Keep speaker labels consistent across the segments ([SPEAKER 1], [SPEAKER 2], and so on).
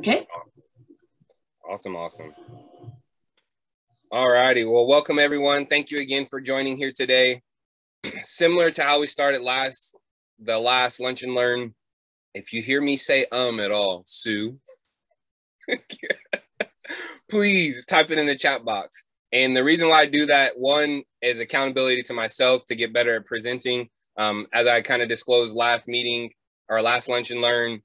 [SPEAKER 1] Okay.
[SPEAKER 2] Awesome, awesome. All righty. Well, welcome everyone. Thank you again for joining here today. Similar to how we started last, the last lunch and learn. If you hear me say um at all, Sue, please type it in the chat box. And the reason why I do that, one is accountability to myself to get better at presenting. Um, as I kind of disclosed last meeting or last lunch and learn,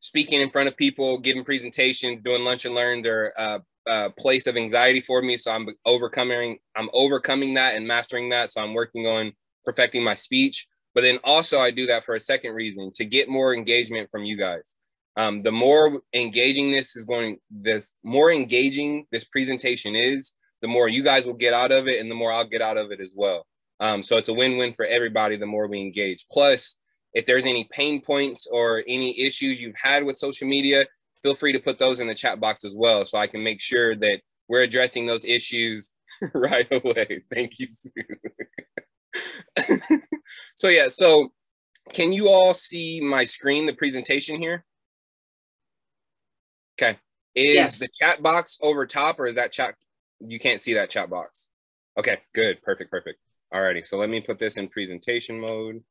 [SPEAKER 2] speaking in front of people, giving presentations, doing lunch and learns are a, a place of anxiety for me. So I'm overcoming, I'm overcoming that and mastering that. So I'm working on perfecting my speech. But then also I do that for a second reason to get more engagement from you guys. Um, the more engaging this is going, this more engaging this presentation is, the more you guys will get out of it and the more I'll get out of it as well. Um, so it's a win-win for everybody the more we engage. Plus, if there's any pain points or any issues you've had with social media, feel free to put those in the chat box as well so I can make sure that we're addressing those issues right away. Thank you. so yeah, so can you all see my screen, the presentation here? Okay. Is yes. the chat box over top or is that chat you can't see that chat box. Okay, good, perfect, perfect. Alrighty, so let me put this in presentation mode.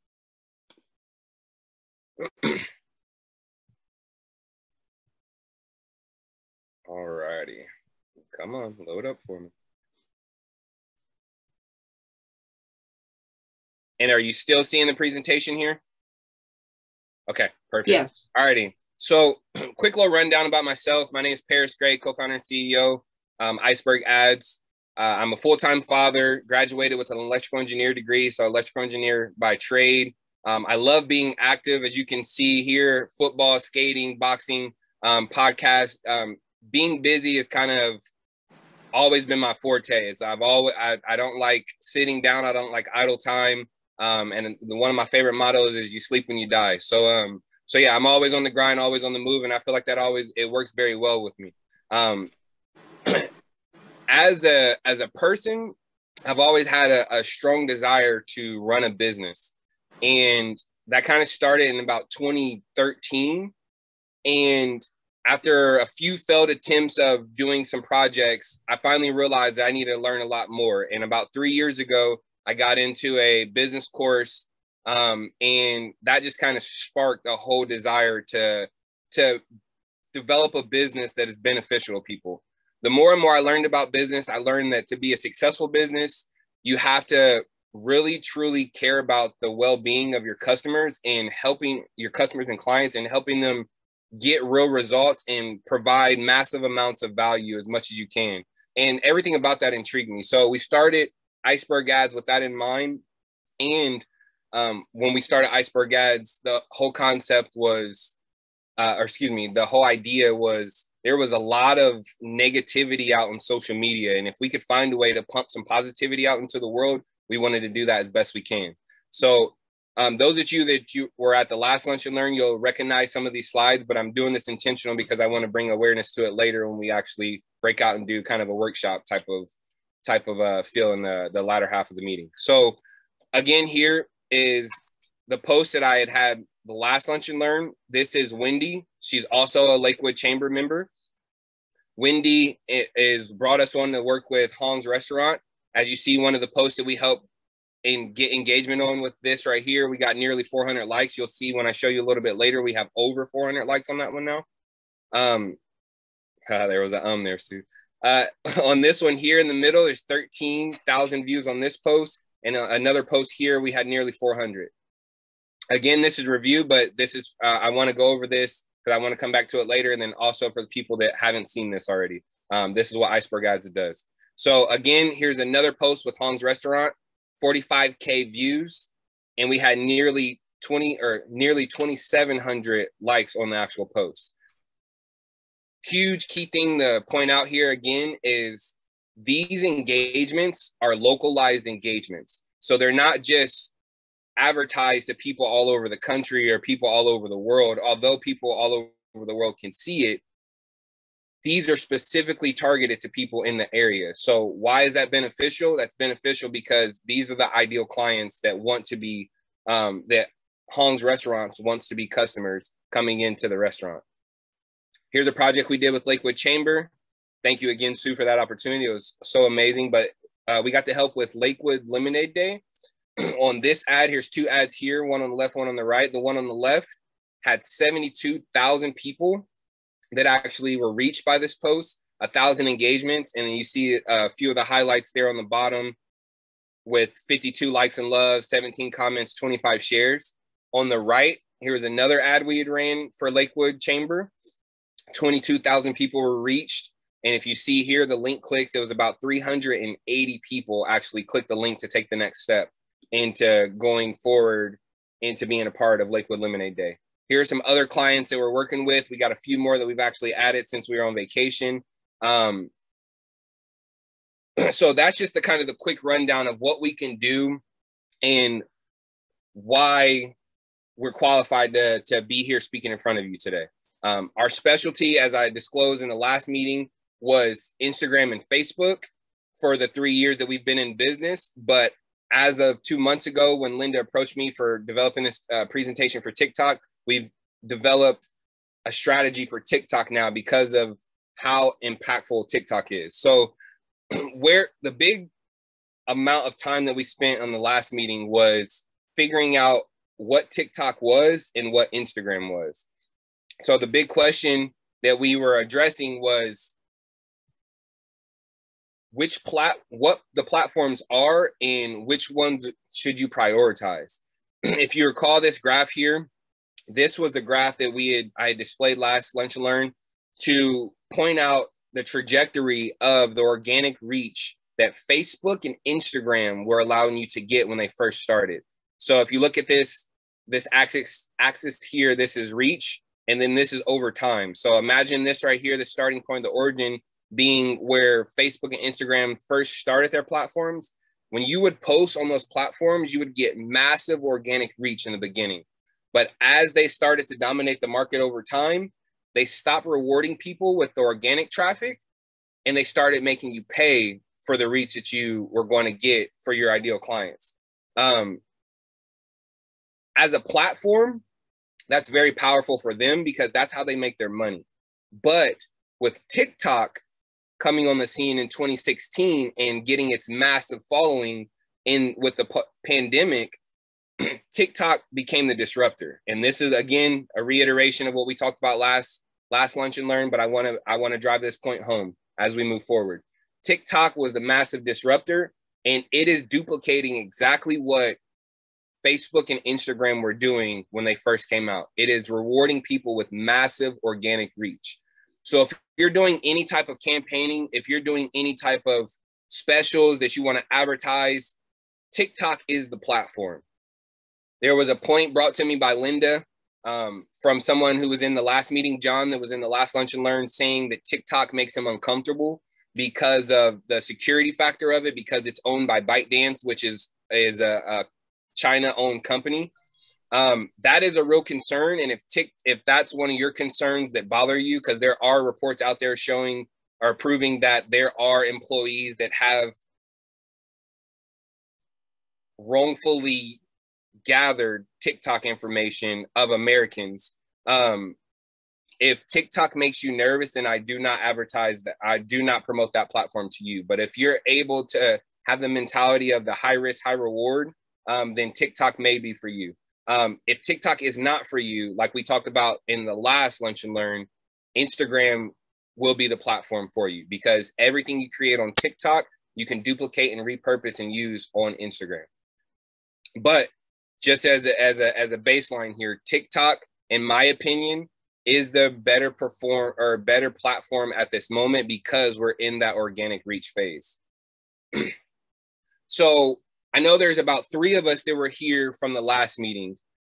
[SPEAKER 2] Alrighty, come on, load up for me. And are you still seeing the presentation here? Okay, perfect.
[SPEAKER 1] Yes.
[SPEAKER 2] All righty. So, quick little rundown about myself. My name is Parris Gray, co-founder and CEO um, Iceberg Ads. Uh, I'm a full time father, graduated with an electrical engineer degree, so electrical engineer by trade. Um, I love being active, as you can see here football, skating, boxing, um, podcast. Um, being busy is kind of always been my forte. It's I've always I, I don't like sitting down. I don't like idle time. Um, and one of my favorite mottos is "You sleep when you die." So um, so yeah, I'm always on the grind, always on the move, and I feel like that always it works very well with me. Um, as a as a person, I've always had a, a strong desire to run a business, and that kind of started in about 2013. And after a few failed attempts of doing some projects, I finally realized that I needed to learn a lot more. And about three years ago, I got into a business course, um, and that just kind of sparked a whole desire to to develop a business that is beneficial to people the more and more I learned about business, I learned that to be a successful business, you have to really truly care about the well-being of your customers and helping your customers and clients and helping them get real results and provide massive amounts of value as much as you can. And everything about that intrigued me. So we started Iceberg Ads with that in mind. And um, when we started Iceberg Ads, the whole concept was, uh, or excuse me, the whole idea was there was a lot of negativity out on social media. And if we could find a way to pump some positivity out into the world, we wanted to do that as best we can. So um, those of you that you were at the last lunch and learn, you'll recognize some of these slides, but I'm doing this intentional because I want to bring awareness to it later when we actually break out and do kind of a workshop type of type of uh, feel in the, the latter half of the meeting. So again, here is the post that I had had the last lunch and learn. This is Wendy. She's also a Lakewood Chamber member. Wendy is brought us on to work with Hong's Restaurant. As you see, one of the posts that we help and get engagement on with this right here, we got nearly 400 likes. You'll see when I show you a little bit later, we have over 400 likes on that one now. Um, uh, there was an um there, Sue. Uh, on this one here in the middle, there's 13,000 views on this post, and uh, another post here, we had nearly 400 again, this is review, but this is, uh, I want to go over this because I want to come back to it later. And then also for the people that haven't seen this already, um, this is what Iceberg Ads does. So again, here's another post with Hong's Restaurant, 45K views. And we had nearly 20 or nearly 2,700 likes on the actual post. Huge key thing to point out here again is these engagements are localized engagements. So they're not just advertised to people all over the country or people all over the world, although people all over the world can see it, these are specifically targeted to people in the area. So why is that beneficial? That's beneficial because these are the ideal clients that want to be um, that Hong's restaurants wants to be customers coming into the restaurant. Here's a project we did with Lakewood Chamber. Thank you again, Sue, for that opportunity. It was so amazing. But uh, we got to help with Lakewood Lemonade Day. on this ad, here's two ads here, one on the left, one on the right. The one on the left had 72,000 people that actually were reached by this post, a thousand engagements, and then you see a few of the highlights there on the bottom with 52 likes and love, 17 comments, 25 shares. On the right, here was another ad we had ran for Lakewood Chamber. 22,000 people were reached. And if you see here, the link clicks, it was about 380 people actually clicked the link to take the next step into going forward into being a part of Lakewood Lemonade Day. Here are some other clients that we're working with. We got a few more that we've actually added since we were on vacation. Um, so that's just the kind of the quick rundown of what we can do and why we're qualified to, to be here speaking in front of you today. Um, our specialty, as I disclosed in the last meeting, was Instagram and Facebook for the three years that we've been in business. But as of two months ago, when Linda approached me for developing this uh, presentation for TikTok, we've developed a strategy for TikTok now because of how impactful TikTok is. So, where the big amount of time that we spent on the last meeting was figuring out what TikTok was and what Instagram was. So, the big question that we were addressing was which plat what the platforms are and which ones should you prioritize. if you recall this graph here, this was the graph that we had I had displayed last lunch and learn to point out the trajectory of the organic reach that Facebook and Instagram were allowing you to get when they first started. So if you look at this this axis axis here, this is reach, and then this is over time. So imagine this right here, the starting point, the origin being where Facebook and Instagram first started their platforms. When you would post on those platforms, you would get massive organic reach in the beginning. But as they started to dominate the market over time, they stopped rewarding people with the organic traffic and they started making you pay for the reach that you were going to get for your ideal clients. Um, as a platform, that's very powerful for them because that's how they make their money. But with TikTok, coming on the scene in 2016 and getting its massive following in with the pandemic TikTok became the disruptor. And this is again a reiteration of what we talked about last last lunch and learn, but I want to I want to drive this point home as we move forward. TikTok was the massive disruptor and it is duplicating exactly what Facebook and Instagram were doing when they first came out. It is rewarding people with massive organic reach. So if you're doing any type of campaigning, if you're doing any type of specials that you want to advertise, TikTok is the platform. There was a point brought to me by Linda um, from someone who was in the last meeting, John, that was in the last lunch and learn, saying that TikTok makes him uncomfortable because of the security factor of it, because it's owned by ByteDance, which is is a, a China-owned company um, that is a real concern. And if tick, if that's one of your concerns that bother you, because there are reports out there showing or proving that there are employees that have wrongfully gathered TikTok information of Americans. Um, if TikTok makes you nervous, then I do not advertise that. I do not promote that platform to you. But if you're able to have the mentality of the high risk, high reward, um, then TikTok may be for you. Um, if TikTok is not for you, like we talked about in the last Lunch and Learn, Instagram will be the platform for you because everything you create on TikTok, you can duplicate and repurpose and use on Instagram. But just as a, as a, as a baseline here, TikTok, in my opinion, is the better perform or better platform at this moment because we're in that organic reach phase. so I know there's about three of us that were here from the last meeting.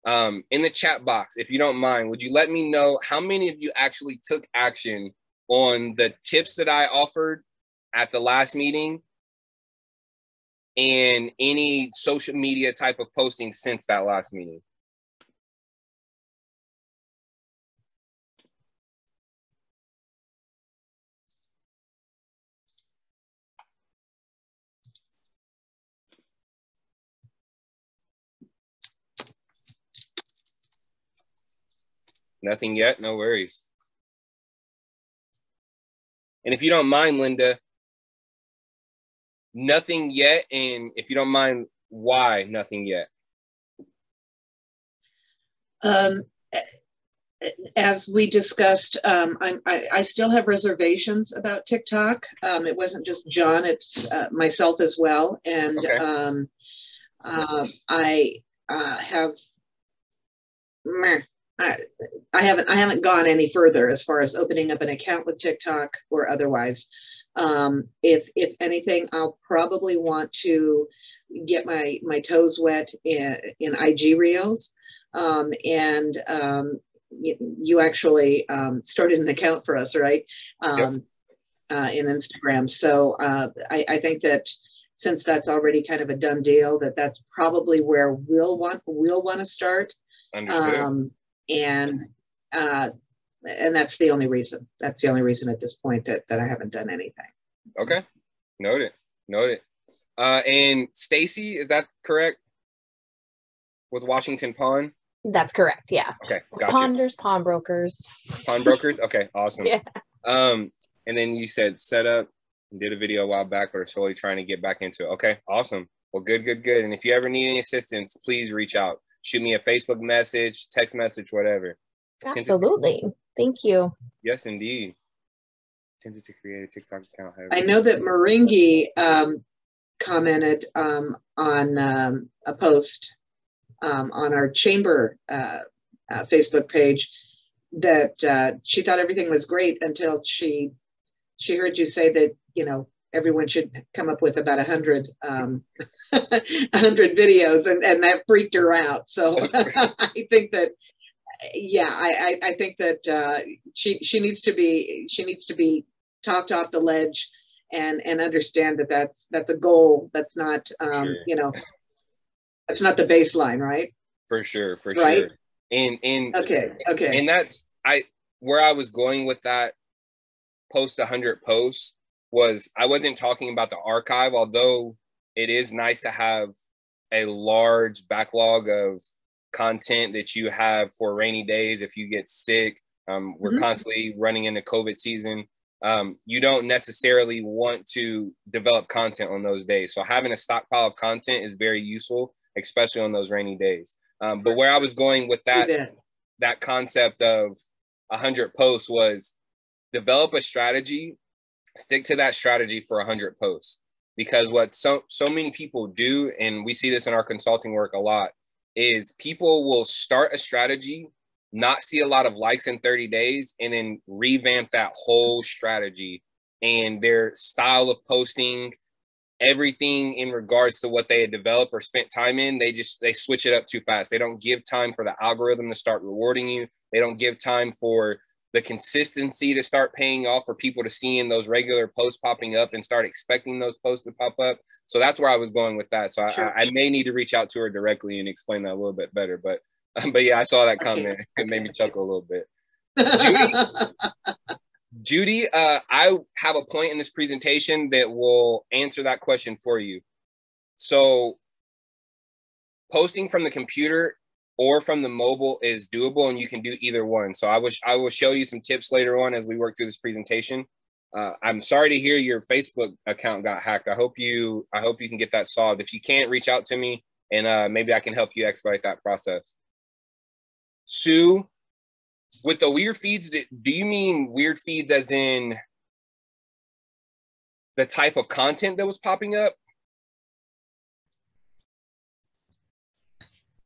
[SPEAKER 2] Um, in the chat box, if you don't mind, would you let me know how many of you actually took action on the tips that I offered at the last meeting and any social media type of posting since that last meeting? Nothing yet? No worries. And if you don't mind, Linda, nothing yet. And if you don't mind, why nothing yet?
[SPEAKER 1] Um, as we discussed, um, I, I, still have reservations about TikTok. Um, it wasn't just John; it's uh, myself as well, and okay. um, uh, I uh, have. Meh, I, I haven't I haven't gone any further as far as opening up an account with TikTok or otherwise. Um, if if anything, I'll probably want to get my my toes wet in, in IG reels. Um, and um, you, you, actually um, started an account for us, right? Yep. Um, uh, in Instagram. So uh, I, I, think that since that's already kind of a done deal, that that's probably where we'll want we'll want to start.
[SPEAKER 2] Understood. Um,
[SPEAKER 1] and uh, and that's the only reason. That's the only reason at this point that that I haven't done anything.
[SPEAKER 2] Okay, noted, noted. Uh, and Stacy, is that correct? With Washington Pawn.
[SPEAKER 3] That's correct. Yeah.
[SPEAKER 2] Okay. Gotcha.
[SPEAKER 3] Ponders, pawnbrokers.
[SPEAKER 2] Pawnbrokers. Okay. Awesome. yeah. Um, and then you said set up and did a video a while back, but are slowly trying to get back into it. Okay. Awesome. Well, good, good, good. And if you ever need any assistance, please reach out. Shoot me a Facebook message, text message, whatever.
[SPEAKER 3] Absolutely. Thank you.
[SPEAKER 2] Yes, indeed. Tempted to create a TikTok account.
[SPEAKER 1] However. I know that Maringi um, commented um, on um, a post um, on our chamber uh, uh, Facebook page that uh, she thought everything was great until she she heard you say that you know everyone should come up with about a hundred um, hundred videos, and and that freaked her out. So I think that yeah, I I, I think that uh, she she needs to be she needs to be talked off the ledge and and understand that that's that's a goal that's not um, sure. you know that's not the baseline right
[SPEAKER 2] for sure for right? sure and and
[SPEAKER 1] okay okay
[SPEAKER 2] and that's i where i was going with that post 100 posts was i wasn't talking about the archive although it is nice to have a large backlog of content that you have for rainy days if you get sick um, we're mm-hmm. constantly running into covid season um, you don't necessarily want to develop content on those days. So having a stockpile of content is very useful, especially on those rainy days. Um, but where I was going with that that concept of a hundred posts was develop a strategy, stick to that strategy for a hundred posts. Because what so so many people do, and we see this in our consulting work a lot, is people will start a strategy not see a lot of likes in 30 days and then revamp that whole strategy and their style of posting everything in regards to what they had developed or spent time in. They just they switch it up too fast. They don't give time for the algorithm to start rewarding you. They don't give time for the consistency to start paying off for people to see in those regular posts popping up and start expecting those posts to pop up so that's where i was going with that so sure. I, I may need to reach out to her directly and explain that a little bit better but but yeah, I saw that comment. It made me chuckle a little bit. Judy, Judy uh, I have a point in this presentation that will answer that question for you. So, posting from the computer or from the mobile is doable, and you can do either one. So, I wish I will show you some tips later on as we work through this presentation. Uh, I'm sorry to hear your Facebook account got hacked. I hope you I hope you can get that solved. If you can't, reach out to me, and uh, maybe I can help you expedite that process. Sue, with the weird feeds, do you mean weird feeds as in the type of content that was popping up?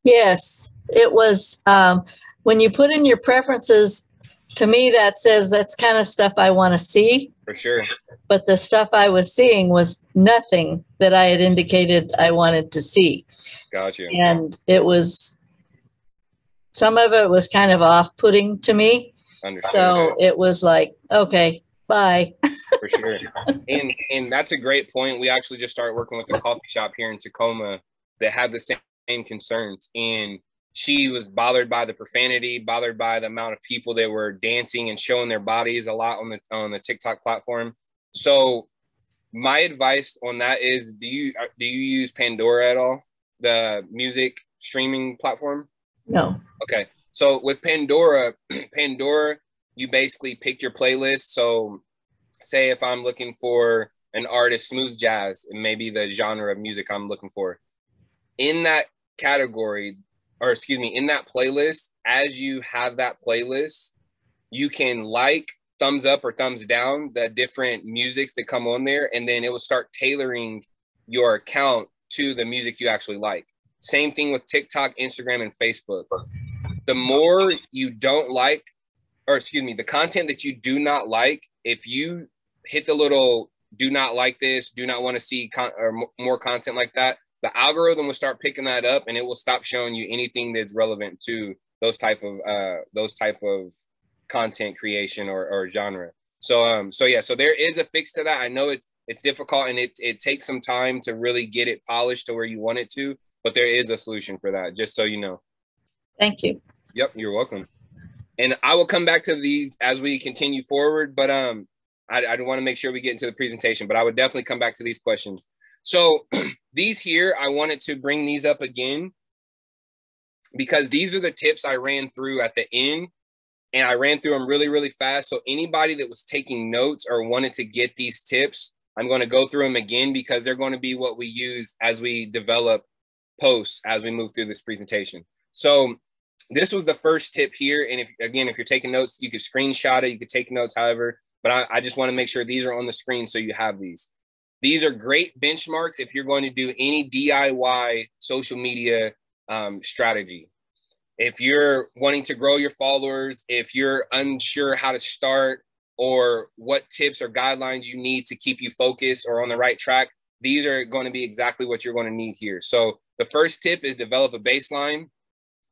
[SPEAKER 4] Yes, it was. Um, when you put in your preferences, to me, that says that's kind of stuff I want to see.
[SPEAKER 2] For sure.
[SPEAKER 4] But the stuff I was seeing was nothing that I had indicated I wanted to see.
[SPEAKER 2] Gotcha.
[SPEAKER 4] And it was some of it was kind of off putting to me. Understood. So it was like, okay, bye.
[SPEAKER 2] For sure. And and that's a great point. We actually just started working with a coffee shop here in Tacoma that had the same, same concerns. And she was bothered by the profanity, bothered by the amount of people that were dancing and showing their bodies a lot on the on the TikTok platform. So my advice on that is do you uh, do you use Pandora at all? The music streaming platform?
[SPEAKER 4] No.
[SPEAKER 2] Okay. So with Pandora, Pandora, you basically pick your playlist. So say if I'm looking for an artist, smooth jazz, and maybe the genre of music I'm looking for. In that category, or excuse me, in that playlist, as you have that playlist, you can like, thumbs up or thumbs down the different musics that come on there, and then it will start tailoring your account to the music you actually like. Same thing with TikTok, Instagram, and Facebook. The more you don't like, or excuse me, the content that you do not like, if you hit the little do not like this, do not want to see con- or more content like that, the algorithm will start picking that up and it will stop showing you anything that's relevant to those type of uh those type of content creation or, or genre. So um so yeah, so there is a fix to that. I know it's it's difficult and it it takes some time to really get it polished to where you want it to, but there is a solution for that, just so you know.
[SPEAKER 4] Thank you.
[SPEAKER 2] Yep, you're welcome. And I will come back to these as we continue forward, but um I, I want to make sure we get into the presentation, but I would definitely come back to these questions. So these here, I wanted to bring these up again because these are the tips I ran through at the end and I ran through them really, really fast. So anybody that was taking notes or wanted to get these tips, I'm going to go through them again because they're going to be what we use as we develop posts as we move through this presentation. So this was the first tip here. And if again, if you're taking notes, you could screenshot it, you could take notes, however, but I, I just want to make sure these are on the screen so you have these. These are great benchmarks if you're going to do any DIY social media um, strategy if you're wanting to grow your followers, if you're unsure how to start or what tips or guidelines you need to keep you focused or on the right track, these are going to be exactly what you're going to need here. So the first tip is develop a baseline.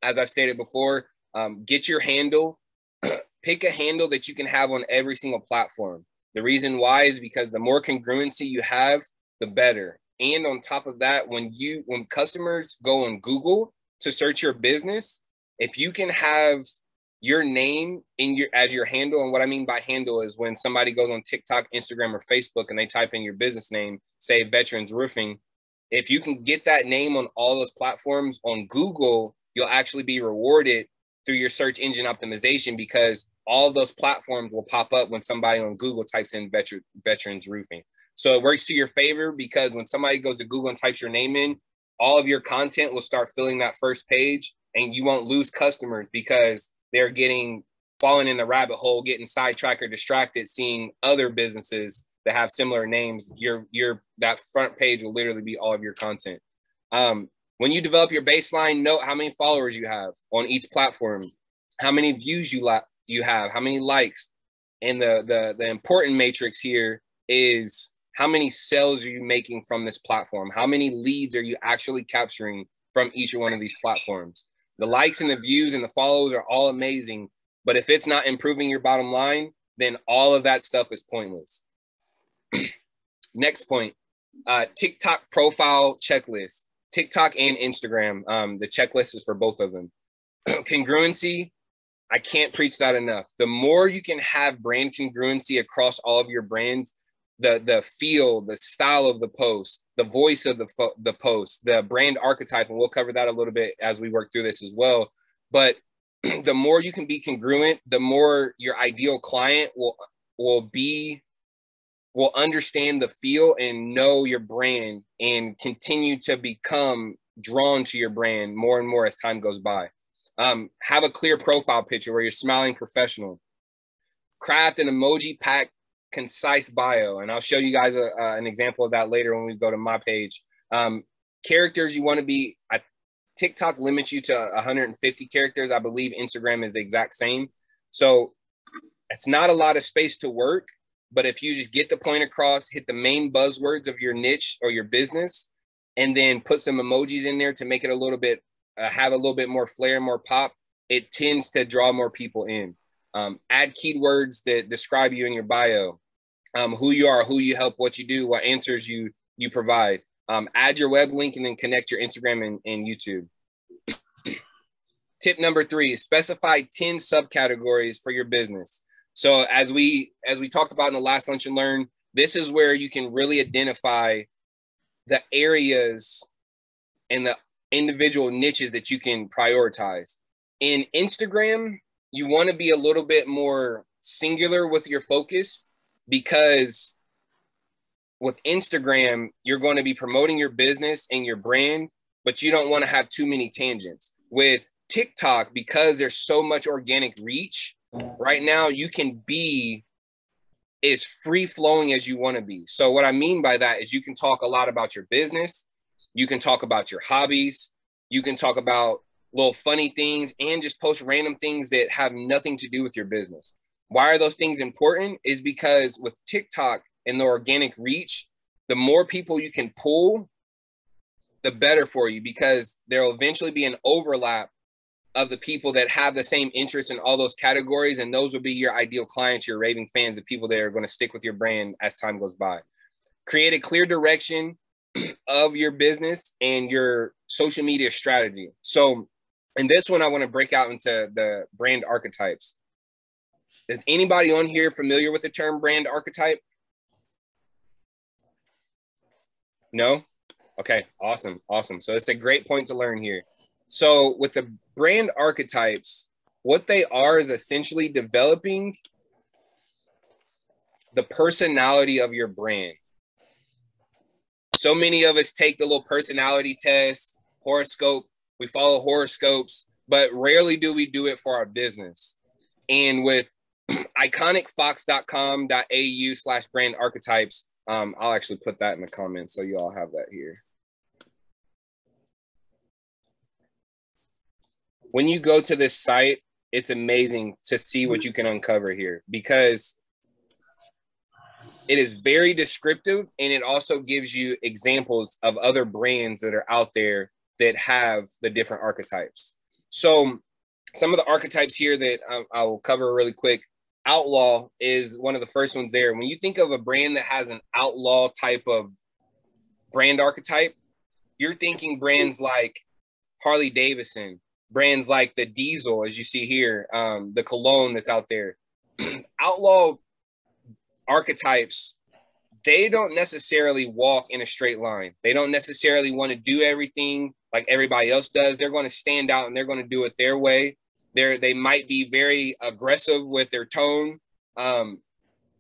[SPEAKER 2] As I've stated before, um, get your handle, pick a handle that you can have on every single platform. The reason why is because the more congruency you have, the better. And on top of that, when you when customers go on Google to search your business, if you can have your name in your as your handle and what i mean by handle is when somebody goes on tiktok instagram or facebook and they type in your business name say veterans roofing if you can get that name on all those platforms on google you'll actually be rewarded through your search engine optimization because all those platforms will pop up when somebody on google types in veteran, veterans roofing so it works to your favor because when somebody goes to google and types your name in all of your content will start filling that first page and you won't lose customers because they're getting falling in the rabbit hole, getting sidetracked or distracted, seeing other businesses that have similar names. Your your that front page will literally be all of your content. Um, when you develop your baseline, note how many followers you have on each platform, how many views you la- you have, how many likes, and the the the important matrix here is how many sales are you making from this platform? How many leads are you actually capturing from each one of these platforms? The likes and the views and the follows are all amazing, but if it's not improving your bottom line, then all of that stuff is pointless. Next point, uh, TikTok profile checklist. TikTok and Instagram, um, the checklist is for both of them. congruency, I can't preach that enough. The more you can have brand congruency across all of your brands, the the feel, the style of the post, the voice of the fo- the post, the brand archetype, and we'll cover that a little bit as we work through this as well. But the more you can be congruent, the more your ideal client will will be will understand the feel and know your brand and continue to become drawn to your brand more and more as time goes by. Um, have a clear profile picture where you're smiling professional. Craft an emoji packed concise bio, and I'll show you guys a, an example of that later when we go to my page. Um, characters you want to be, I, TikTok limits you to 150 characters. I believe Instagram is the exact same. So it's not a lot of space to work, but if you just get the point across, hit the main buzzwords of your niche or your business, and then put some emojis in there to make it a little bit, uh, have a little bit more flair, more pop, it tends to draw more people in. Um, add keywords that describe you in your bio um, who you are, who you help, what you do, what answers you you provide. Um, add your web link and then connect your Instagram and, and YouTube. Tip number three: specify ten subcategories for your business. So as we as we talked about in the last lunch and learn, this is where you can really identify the areas and the individual niches that you can prioritize. In Instagram, you want to be a little bit more singular with your focus because with Instagram, you're going to be promoting your business and your brand, but you don't want to have too many tangents. With TikTok, because there's so much organic reach, right now you can be as free flowing as you want to be. So, what I mean by that is you can talk a lot about your business, you can talk about your hobbies, you can talk about little funny things, and just post random things that have nothing to do with your business. Why are those things important? Is because with TikTok and the organic reach, the more people you can pull, the better for you because there will eventually be an overlap of the people that have the same interest in all those categories. And those will be your ideal clients, your raving fans, the people that are going to stick with your brand as time goes by. Create a clear direction of your business and your social media strategy. So, in this one, I want to break out into the brand archetypes. Is anybody on here familiar with the term brand archetype? No? Okay, awesome, awesome. So it's a great point to learn here. So with the brand archetypes, what they are is essentially developing the personality of your brand. So many of us take the little personality test, horoscope, we follow horoscopes, but rarely do we do it for our business. And with iconicfox.com.au slash brand archetypes, um, I'll actually put that in the comments so you all have that here. When you go to this site, it's amazing to see what you can uncover here because it is very descriptive and it also gives you examples of other brands that are out there that have the different archetypes. So, some of the archetypes here that I, I will cover really quick outlaw is one of the first ones there. When you think of a brand that has an outlaw type of brand archetype, you're thinking brands like Harley Davidson, brands like the Diesel, as you see here, um, the cologne that's out there. outlaw archetypes, they don't necessarily walk in a straight line. They don't necessarily want to do everything like everybody else does. They're going to stand out and they're going to do it their way. They're, they might be very aggressive with their tone. Um,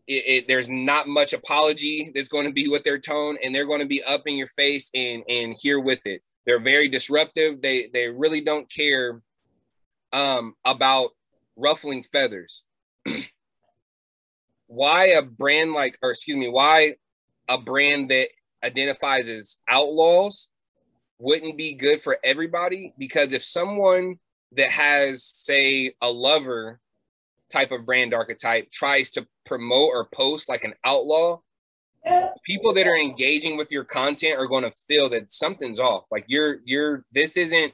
[SPEAKER 2] it, it, there's not much apology that's going to be with their tone, and they're going to be up in your face and and here with it. They're very disruptive. They they really don't care um, about ruffling feathers. why a brand like, or excuse me, why a brand that identifies as outlaws wouldn't be good for everybody? Because if someone that has, say, a lover type of brand archetype tries to promote or post like an outlaw, people that are engaging with your content are going to feel that something's off. Like you're, you're, this isn't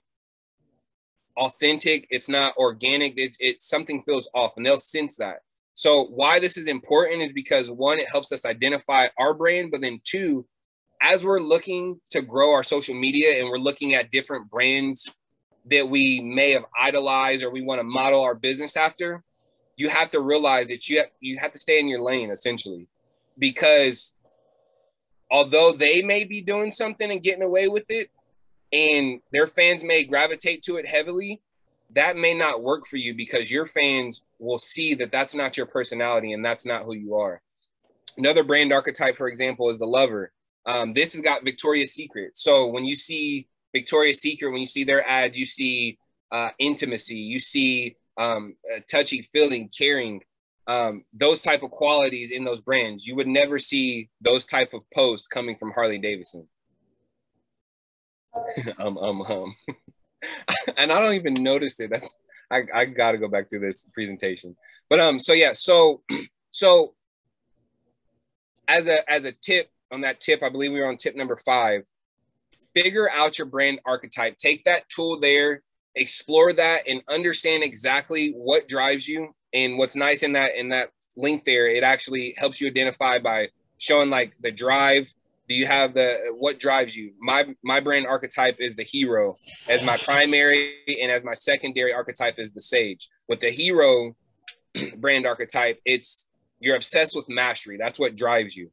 [SPEAKER 2] authentic. It's not organic. It's, it something feels off and they'll sense that. So why this is important is because one, it helps us identify our brand, but then two, as we're looking to grow our social media and we're looking at different brands that we may have idolized or we want to model our business after, you have to realize that you have, you have to stay in your lane essentially, because although they may be doing something and getting away with it, and their fans may gravitate to it heavily, that may not work for you because your fans will see that that's not your personality and that's not who you are. Another brand archetype, for example, is the lover. Um, this has got Victoria's Secret. So when you see Victoria's Secret, when you see their ads, you see uh, intimacy, you see um, touchy feeling, caring, um, those type of qualities in those brands. You would never see those type of posts coming from Harley Davidson. um, um, um. and I don't even notice it. That's I, I got to go back to this presentation. But um, so yeah, so so as a as a tip on that tip, I believe we were on tip number five figure out your brand archetype. Take that tool there, explore that, and understand exactly what drives you. And what's nice in that in that link there, it actually helps you identify by showing like the drive. Do you have the what drives you? My my brand archetype is the hero as my primary, and as my secondary archetype is the sage. With the hero brand archetype, it's you're obsessed with mastery. That's what drives you.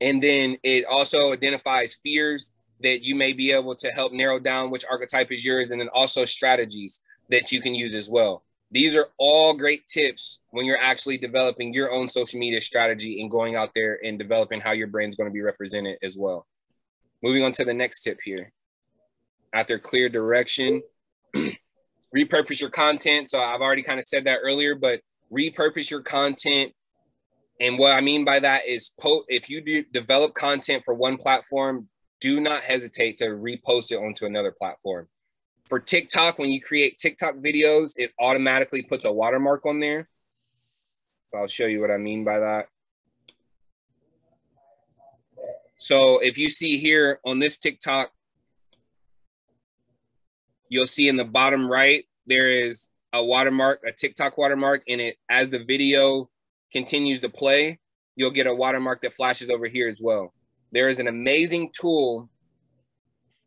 [SPEAKER 2] And then it also identifies fears that you may be able to help narrow down which archetype is yours and then also strategies that you can use as well These are all great tips when you're actually developing your own social media strategy and going out there and developing how your brand's going to be represented as well. Moving on to the next tip here. After clear direction, repurpose your content. So I've already kind of said that earlier, but repurpose your content. And what I mean by that is po- if you do develop content for one platform, do not hesitate to repost it onto another platform. For TikTok, when you create TikTok videos, it automatically puts a watermark on there. So I'll show you what I mean by that. So if you see here on this TikTok, you'll see in the bottom right, there is a watermark, a TikTok watermark, and it as the video continues to play, you'll get a watermark that flashes over here as well. There is an amazing tool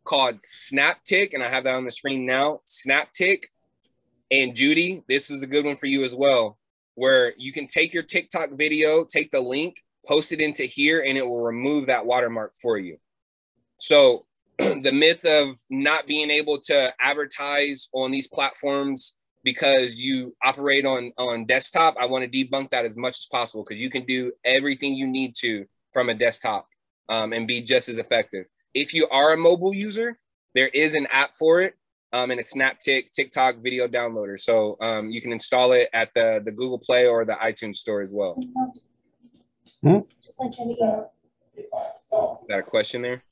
[SPEAKER 2] called SnapTik, and I have that on the screen now. SnapTik and Judy, this is a good one for you as well, where you can take your TikTok video, take the link, post it into here, and it will remove that watermark for you. So the myth of not being able to advertise on these platforms because you operate on on desktop i want to debunk that as much as possible because you can do everything you need to from a desktop um, and be just as effective if you are a mobile user there is an app for it um, and a snaptik tiktok video downloader so um, you can install it at the the google play or the itunes store as well hmm? is that a question there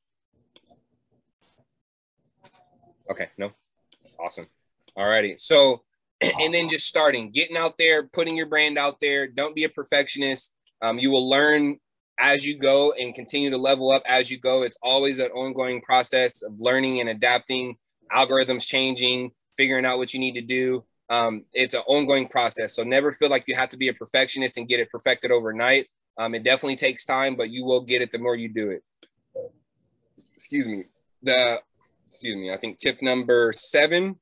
[SPEAKER 2] Okay, no. Awesome. All righty. So, and then just starting, getting out there, putting your brand out there. Don't be a perfectionist. Um, you will learn as you go and continue to level up as you go. It's always an ongoing process of learning and adapting, algorithms changing, figuring out what you need to do. Um, it's an ongoing process. So never feel like you have to be a perfectionist and get it perfected overnight. Um, it definitely takes time, but you will get it the more you do it. Excuse me. The excuse me, I think tip number seven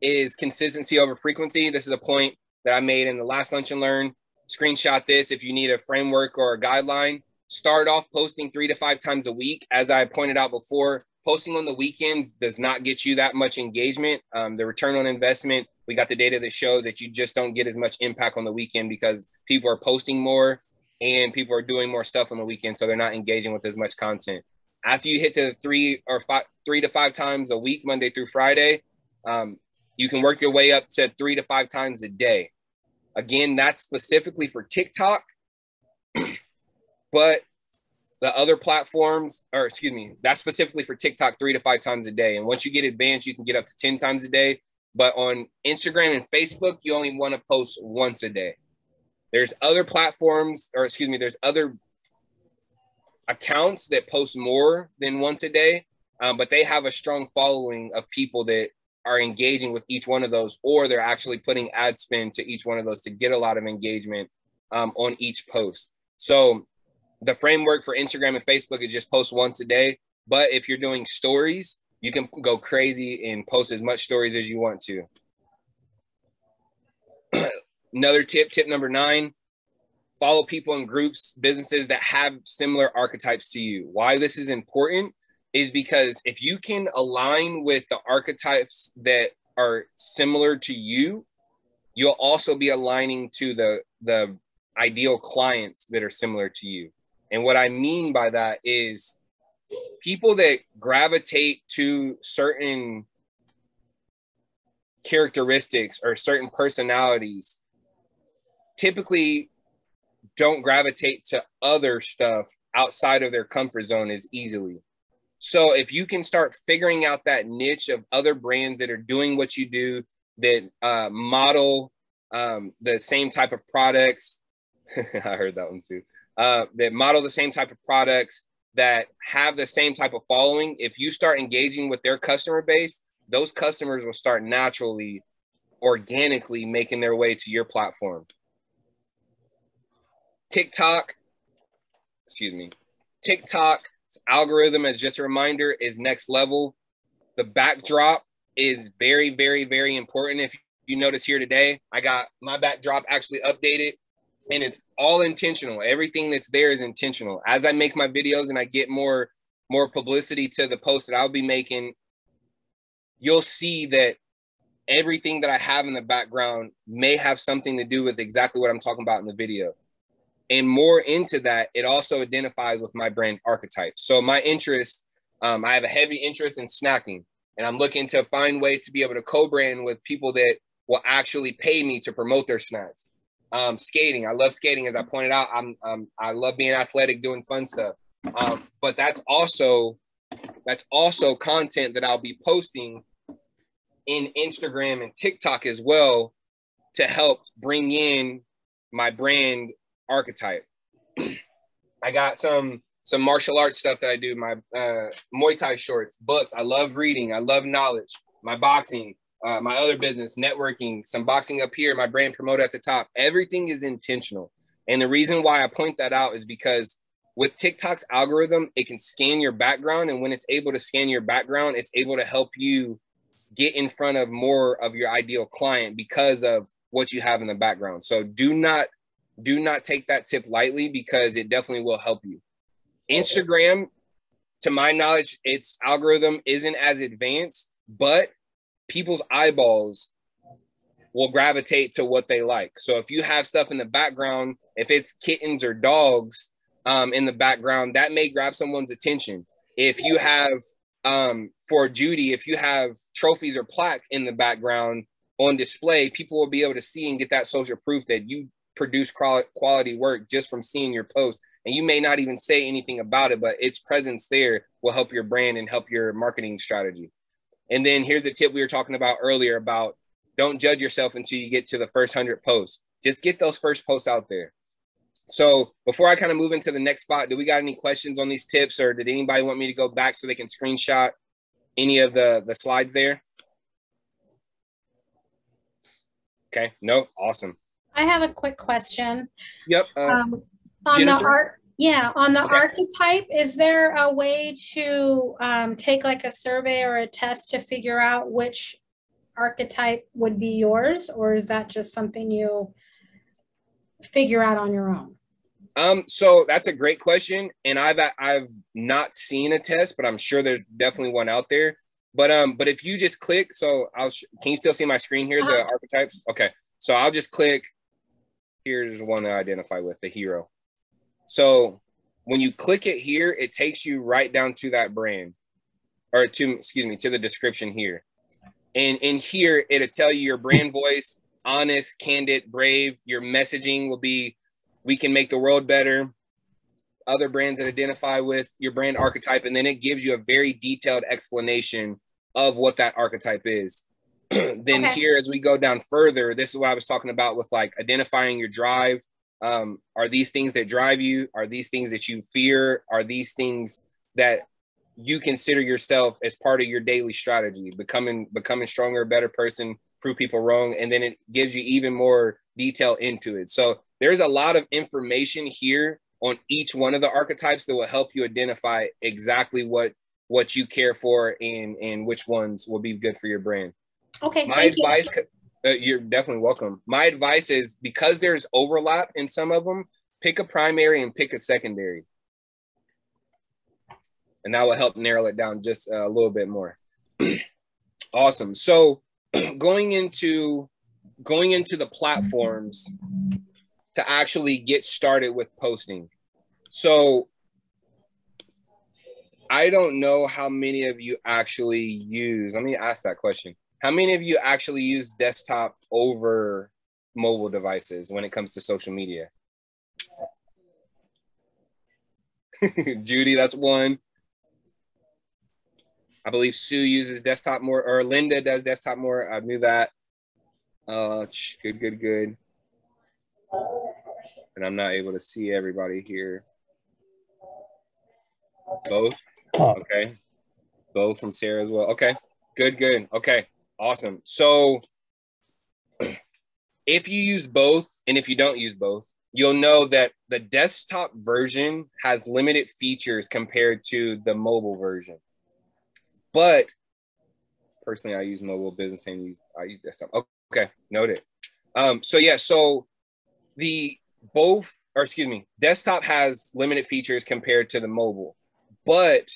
[SPEAKER 2] is consistency over frequency. This is a point that I made in the last lunch and learn. Screenshot this if you need a framework or a guideline. Start off posting three to five times a week. As I pointed out before, posting on the weekends does not get you that much engagement. Um, the return on investment, we got the data that shows that you just don't get as much impact on the weekend because people are posting more and people are doing more stuff on the weekend. So they're not engaging with as much content after you hit to three or five, three to five times a week, Monday through Friday, um, you can work your way up to three to five times a day. Again, that's specifically for TikTok, but the other platforms, or excuse me, that's specifically for TikTok three to five times a day. And once you get advanced, you can get up to 10 times a day. But on Instagram and Facebook, you only want to post once a day. There's other platforms, or excuse me, there's other accounts that post more than once a day, um, but they have a strong following of people that are engaging with each one of those, or they're actually putting ad spend to each one of those to get a lot of engagement um, on each post. So the framework for Instagram and Facebook is just post once a day. But if you're doing stories, you can go crazy and post as much stories as you want to. Another tip, tip number nine, follow people in groups, businesses that have similar archetypes to you. Why this is important is because if you can align with the archetypes that are similar to you, you'll also be aligning to the the ideal clients that are similar to you. And what I mean by that is people that gravitate to certain characteristics or certain personalities typically don't gravitate to other stuff outside of their comfort zone as easily. So if you can start figuring out that niche of other brands that are doing what you do, that uh, model um, the same type of products, I heard that one too. Uh, that model the same type of products that have the same type of following. If you start engaging with their customer base, those customers will start naturally, organically making their way to your platform. TikTok, excuse me, TikTok algorithm, as just a reminder, is next level. The backdrop is very, very, very important. If you notice here today, I got my backdrop actually updated and it's all intentional. Everything that's there is intentional. As I make my videos and I get more more publicity to the post that I'll be making, you'll see that everything that I have in the background may have something to do with exactly what I'm talking about in the video. And more into that, it also identifies with my brand archetype. So my interest, um, I have a heavy interest in snacking, and I'm looking to find ways to be able to co-brand with people that will actually pay me to promote their snacks. Um, skating, I love skating. As I pointed out, I'm I love being athletic, doing fun stuff. Um, but that's also that's also content that I'll be posting in Instagram and TikTok as well to help bring in my brand archetype. I got some some martial arts stuff that I do, my uh, Muay Thai shorts, books. I love reading. I love knowledge. My boxing, uh, my other business, networking, some boxing up here, my brand promote at the top. Everything is intentional. And the reason why I point that out is because with TikTok's algorithm, it can scan your background. And when it's able to scan your background, it's able to help you get in front of more of your ideal client because of what you have in the background. So do not do not take that tip lightly because it definitely will help you. Instagram, to my knowledge, its algorithm isn't as advanced, but people's eyeballs will gravitate to what they like. So if you have stuff in the background, if it's kittens or dogs um, in the background, that may grab someone's attention. If you have um, for Judy, if you have trophies or plaque in the background on display, people will be able to see and get that social proof that you produce quality work just from seeing your post. And you may not even say anything about it, but its presence there will help your brand and help your marketing strategy. And then here's the tip we were talking about earlier about don't judge yourself until you get to the first 100 posts. Just get those first posts out there. So before I kind of move into the next spot, do we got any questions on these tips or did anybody want me to go back so they can screenshot any of the, the slides there? Okay, no, awesome.
[SPEAKER 5] I have a quick question.
[SPEAKER 2] Yep. Uh, um,
[SPEAKER 5] on Jennifer? the art, yeah, on the okay. archetype, is there a way to um, take like a survey or a test to figure out which archetype would be yours, or is that just something you figure out on your own?
[SPEAKER 2] Um, so that's a great question, and I've I've not seen a test, but I'm sure there's definitely one out there. But um, but if you just click, so I'll can you still see my screen here, uh-huh. the archetypes? Okay, so I'll just click. Here's one to identify with the hero. So when you click it here, it takes you right down to that brand, or to excuse me, to the description here. And in here, it'll tell you your brand voice, honest, candid, brave. Your messaging will be we can make the world better. Other brands that identify with your brand archetype, and then it gives you a very detailed explanation of what that archetype is. then okay. here, as we go down further, this is what I was talking about with like identifying your drive. Um, are these things that drive you? Are these things that you fear? Are these things that you consider yourself as part of your daily strategy, becoming becoming stronger, a better person, prove people wrong, and then it gives you even more detail into it. So there's a lot of information here on each one of the archetypes that will help you identify exactly what what you care for and and which ones will be good for your brand.
[SPEAKER 5] Okay.
[SPEAKER 2] My advice you. Uh, you're definitely welcome. My advice is because there's overlap in some of them, pick a primary and pick a secondary. And that will help narrow it down just a little bit more. awesome. So going into going into the platforms to actually get started with posting. So I don't know how many of you actually use. Let me ask that question. How many of you actually use desktop over mobile devices when it comes to social media? Judy, that's one. I believe Sue uses desktop more, or Linda does desktop more. I knew that. Uh, good, good, good. And I'm not able to see everybody here. Both. Okay. Both from Sarah as well. Okay. Good, good. Okay. Awesome. So if you use both and if you don't use both, you'll know that the desktop version has limited features compared to the mobile version. But personally, I use mobile business and use I use desktop. Okay, noted. Um, so yeah, so the both or excuse me, desktop has limited features compared to the mobile. But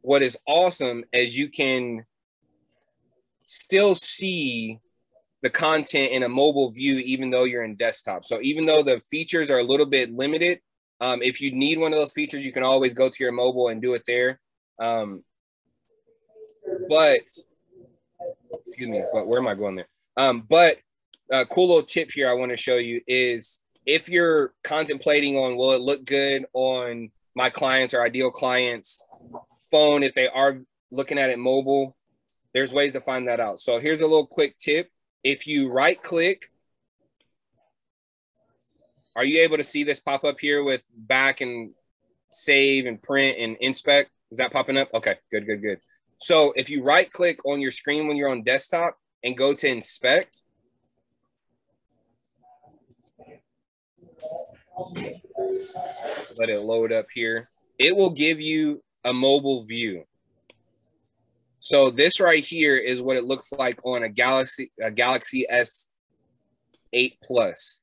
[SPEAKER 2] what is awesome is you can still see the content in a mobile view, even though you're in desktop. So even though the features are a little bit limited, um, if you need one of those features, you can always go to your mobile and do it there. Um, but excuse me, but where am I going there? Um, but a cool little tip here I want to show you is if you're contemplating on will it look good on my clients or ideal clients phone if they are looking at it mobile there's ways to find that out so here's a little quick tip if you right click are you able to see this pop up here with back and save and print and inspect is that popping up okay good good good so if you right click on your screen when you're on desktop and go to inspect let it load up here. It will give you a mobile view. So this right here is what it looks like on a Galaxy a Galaxy S8 Plus.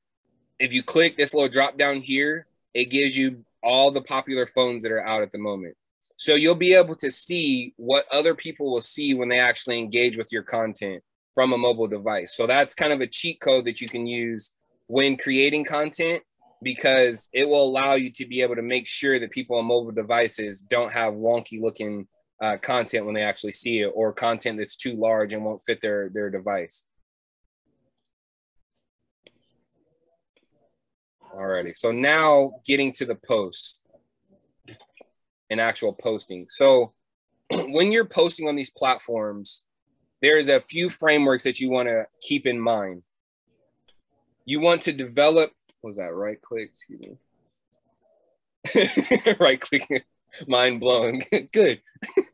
[SPEAKER 2] If you click this little drop down here, it gives you all the popular phones that are out at the moment. So you'll be able to see what other people will see when they actually engage with your content from a mobile device. So that's kind of a cheat code that you can use when creating content because it will allow you to be able to make sure that people on mobile devices don't have wonky looking uh, content when they actually see it or content that's too large and won't fit their their device. Alrighty, so now getting to the post and actual posting. So when you're posting on these platforms, there's a few frameworks that you want to keep in mind. You want to develop was that right click? Excuse me. right clicking, mind blowing. Good.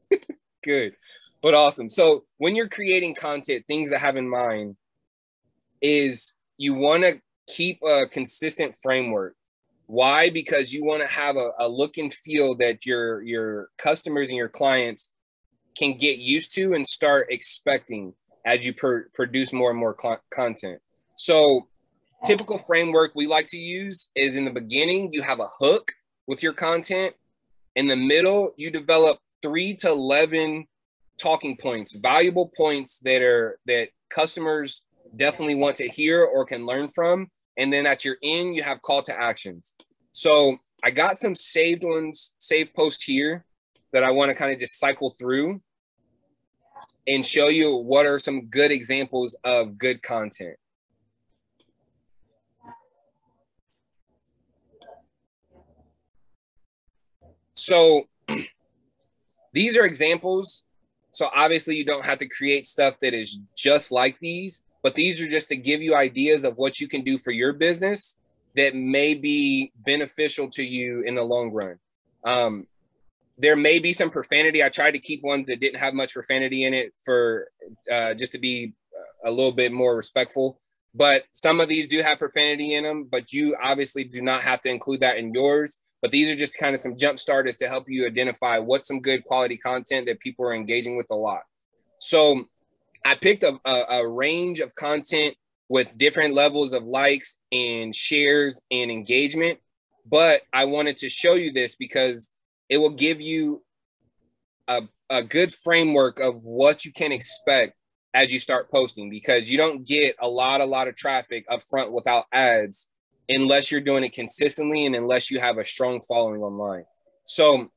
[SPEAKER 2] Good. But awesome. So when you're creating content, things to have in mind is you want to keep a consistent framework. Why? Because you want to have a, a look and feel that your your customers and your clients can get used to and start expecting as you per- produce more and more cl- content. So typical framework we like to use is in the beginning, you have a hook with your content. In the middle, you develop three to 11 talking points, valuable points that are that customers definitely want to hear or can learn from. And then at your end, you have call to actions. So I got some saved ones, saved post here that I want to kind of just cycle through and show you what are some good examples of good content. So these are examples. So obviously you don't have to create stuff that is just like these, but these are just to give you ideas of what you can do for your business that may be beneficial to you in the long run. Um, there may be some profanity. I tried to keep ones that didn't have much profanity in it for uh, just to be a little bit more respectful. But some of these do have profanity in them, but you obviously do not have to include that in yours. But these are just kind of some jump starters to help you identify what's some good quality content that people are engaging with a lot. So I picked a, a, a range of content with different levels of likes and shares and engagement. But I wanted to show you this because it will give you a, a good framework of what you can expect as you start posting because you don't get a lot, a lot of traffic up front without ads unless you're doing it consistently and unless you have a strong following online. So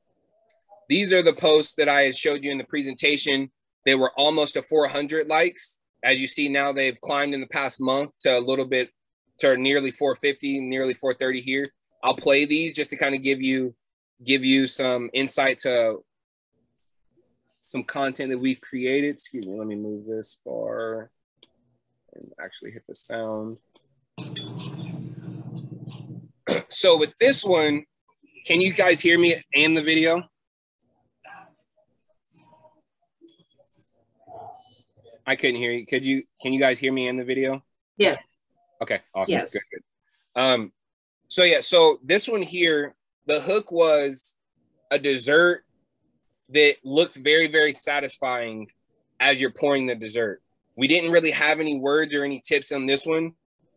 [SPEAKER 2] these are the posts that I had showed you in the presentation. They were almost to 400 likes. As you see now, they've climbed in the past month to a little bit to nearly 450, nearly 430 here. I'll play these just to kind of give you give you some insight to some content that we've created. Excuse me, let me move this bar and actually hit the sound. so with this one, can you guys hear me and the video? I couldn't hear you. Could you? Can you guys hear me in the video?
[SPEAKER 1] Yes.
[SPEAKER 2] Okay. Awesome.
[SPEAKER 1] Yes.
[SPEAKER 2] Good, good. Um. So yeah. So this one here, the hook was a dessert that looks very very satisfying as you're pouring the dessert. We didn't really have any words or any tips on this one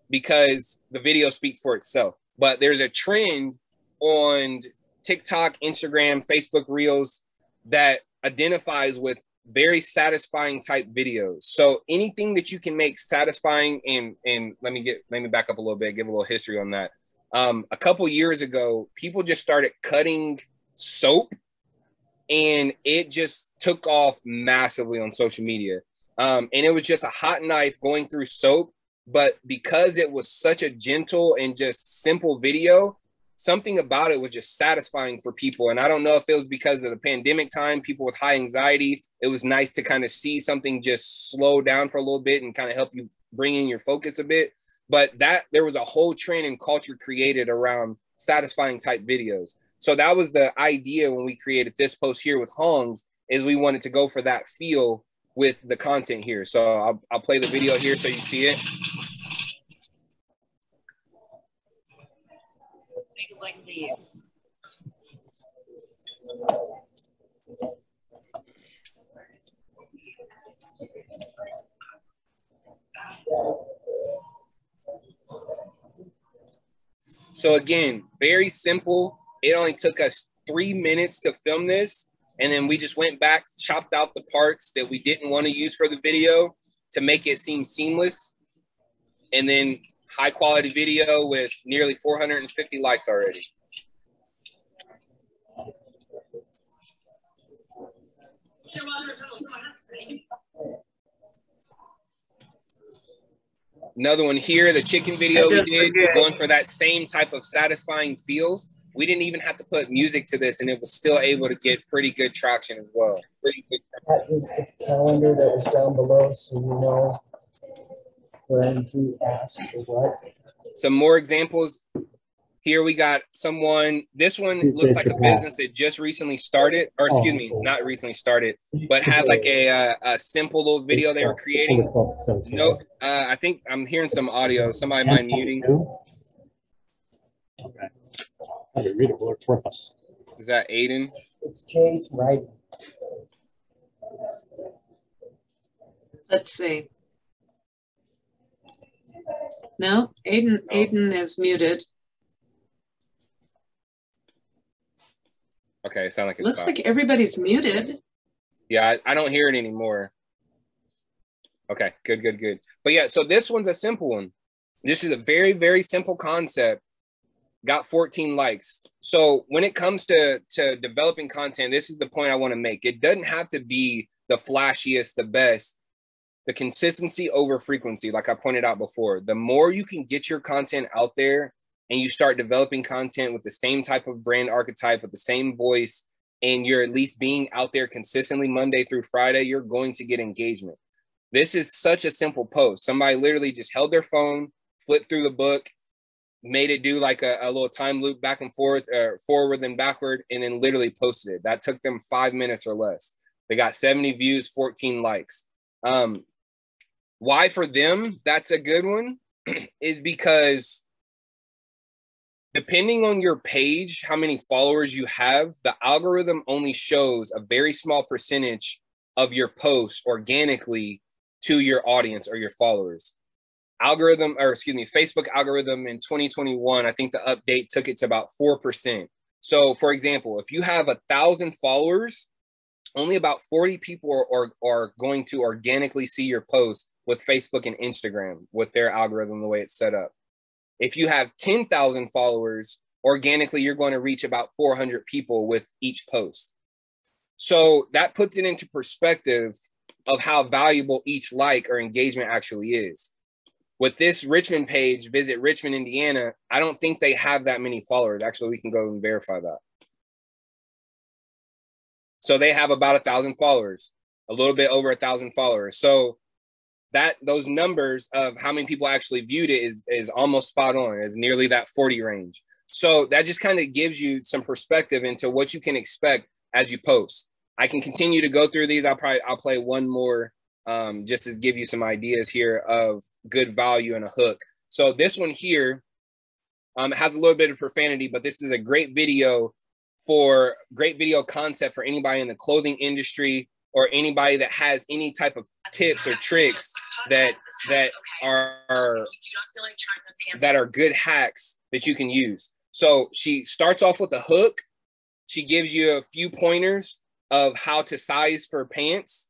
[SPEAKER 2] because the video speaks for itself. But there's a trend on TikTok, Instagram, Facebook Reels that identifies with very satisfying type videos. So anything that you can make satisfying and and let me get let me back up a little bit, give a little history on that. Um, a couple years ago, people just started cutting soap and it just took off massively on social media. Um, and it was just a hot knife going through soap. But because it was such a gentle and just simple video, something about it was just satisfying for people. And I don't know if it was because of the pandemic time, people with high anxiety, it was nice to kind of see something just slow down for a little bit and kind of help you bring in your focus a bit. But that there was a whole trend and culture created around satisfying type videos. So that was the idea when we created this post here with Hongs is we wanted to go for that feel with the content here. So I'll, I'll play the video here so you see it. Things like these. So again, very simple. It only took us three minutes to film this. And then we just went back, chopped out the parts that we didn't want to use for the video to make it seem seamless. And then high quality video with nearly 450 likes already. Another one here, the chicken video we did, going for that same type of satisfying feel. We didn't even have to put music to this, and it was still able to get pretty good traction as well.
[SPEAKER 6] That is the calendar that was down below, so you know when to ask for what.
[SPEAKER 2] Some more examples. Here we got someone. This one looks like a business that just recently started, or excuse me, oh, not recently started, but had like a, a, a simple little video they were creating. No, uh, I think I'm hearing some audio. Somebody mind muting?
[SPEAKER 7] Okay. I read it. Well, it's worthless.
[SPEAKER 2] Is that Aiden?
[SPEAKER 6] It's Chase right?
[SPEAKER 1] Let's see. No, Aiden. Aiden is muted.
[SPEAKER 2] Okay, sound like
[SPEAKER 1] it looks like everybody's muted.
[SPEAKER 2] Yeah, I, I don't hear it anymore. Okay, good, good, good. But yeah, so this one's a simple one. This is a very, very simple concept. Got 14 likes. So when it comes to to developing content, this is the point I want to make. It doesn't have to be the flashiest, the best. The consistency over frequency, like I pointed out before. The more you can get your content out there and you start developing content with the same type of brand archetype, with the same voice, and you're at least being out there consistently Monday through Friday, you're going to get engagement. This is such a simple post. Somebody literally just held their phone, flipped through the book, made it do like a, a little time loop back and forth, or forward and backward, and then literally posted it. That took them five minutes or less. They got 70 views, 14 likes. Um, why for them that's a good one is because depending on your page, how many followers you have, the algorithm only shows a very small percentage of your posts organically to your audience or your followers. Algorithm, or excuse me, Facebook algorithm in 2021, I think the update took it to about 4%. So, for example, if you have a thousand followers, only about 40 people are, are, are going to organically see your post with Facebook and Instagram with their algorithm, the way it's set up. If you have 10,000 followers, organically, you're going to reach about 400 people with each post. So that puts it into perspective of how valuable each like or engagement actually is. With this Richmond page, visit Richmond, Indiana, I don't think they have that many followers. Actually, we can go and verify that. So they have about a thousand followers, a little bit over a thousand followers. So that those numbers of how many people actually viewed it is is almost spot on is nearly that 40 range so that just kind of gives you some perspective into what you can expect as you post i can continue to go through these i'll probably i'll play one more um, just to give you some ideas here of good value and a hook so this one here um, has a little bit of profanity but this is a great video for great video concept for anybody in the clothing industry or anybody that has any type of tips or tricks that that are that are good hacks that you can use. So she starts off with a hook. She gives you a few pointers of how to size for pants.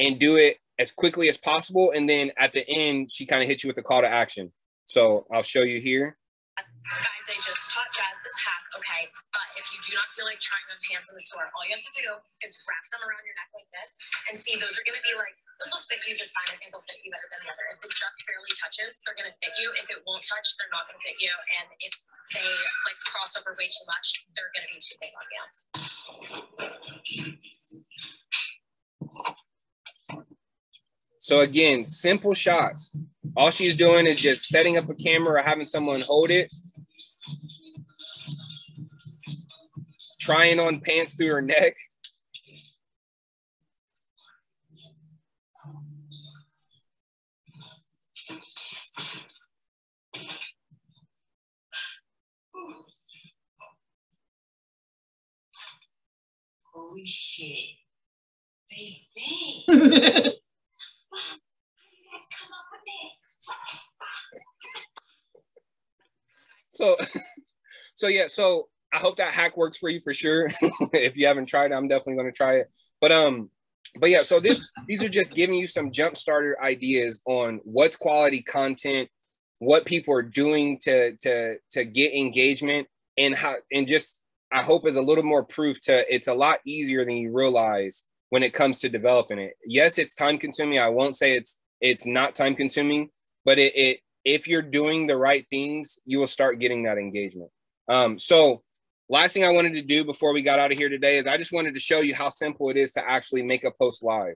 [SPEAKER 2] and do it as quickly as possible. And then at the end, she kind of hits you with the call to action. So I'll show you here.
[SPEAKER 8] Guys, I just taught Jazz this hack, okay? But if you do not feel like trying on pants in the store, all you have to do is wrap them around your neck like this. And see, those are going to be like, those will fit you just fine. I think they'll fit you better than the other. If it just barely touches, they're going to fit you. If it won't touch, they're not going to fit you. And if they like cross over way too much, they're going to be too big on you.
[SPEAKER 2] So again, simple shots. All she's doing is just setting up a camera or having someone hold it, trying on pants through her neck.
[SPEAKER 8] Holy shit. Baby.
[SPEAKER 2] So, so yeah, so I hope that hack works for you for sure. if you haven't tried it, I'm definitely going to try it. But um, but yeah, so this these are just giving you some jump starter ideas on what's quality content, what people are doing to to to get engagement, and how and just I hope is a little more proof to it's a lot easier than you realize when it comes to developing it. Yes, it's time consuming. I won't say it's it's not time consuming, but it, it if you're doing the right things, you will start getting that engagement. Um, so last thing I wanted to do before we got out of here today is I just wanted to show you how simple it is to actually make a post live.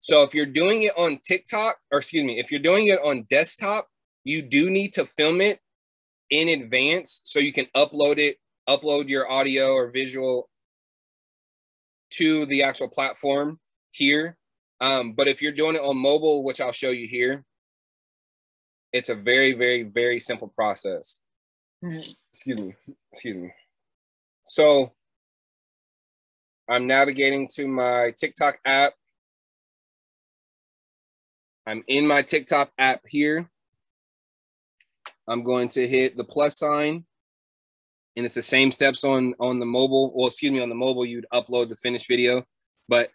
[SPEAKER 2] So if you're doing it on TikTok, or excuse me, if you're doing it on desktop, you do need to film it in advance so you can upload it, upload your audio or visual to the actual platform here. Um, but if you're doing it on mobile, which I'll show you here, it's a very, very, very simple process. Excuse me. Excuse me. So I'm navigating to my TikTok app. I'm in my TikTok app here. I'm going to hit the plus sign and it's the same steps on on the mobile. Well, excuse me, on the mobile, you'd upload the finished video, but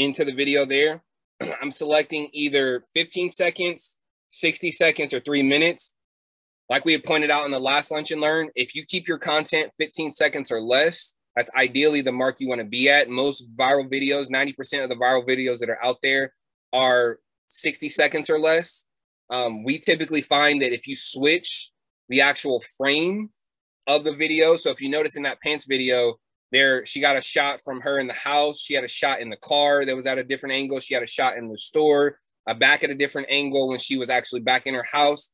[SPEAKER 2] into the video there, I'm selecting either 15 seconds, 60 seconds, or three minutes. Like we had pointed out in the last lunch and learn, if you keep your content 15 seconds or less, that's ideally the mark you want to be at. Most viral videos, 90% of the viral videos that are out there are 60 seconds or less. Um, we typically find that if you switch the actual frame of the video, so if you notice in that pants video, there she got a shot from her in the house. She had a shot in the car that was at a different angle. She had a shot in the store a back at a different angle when she was actually back in her house.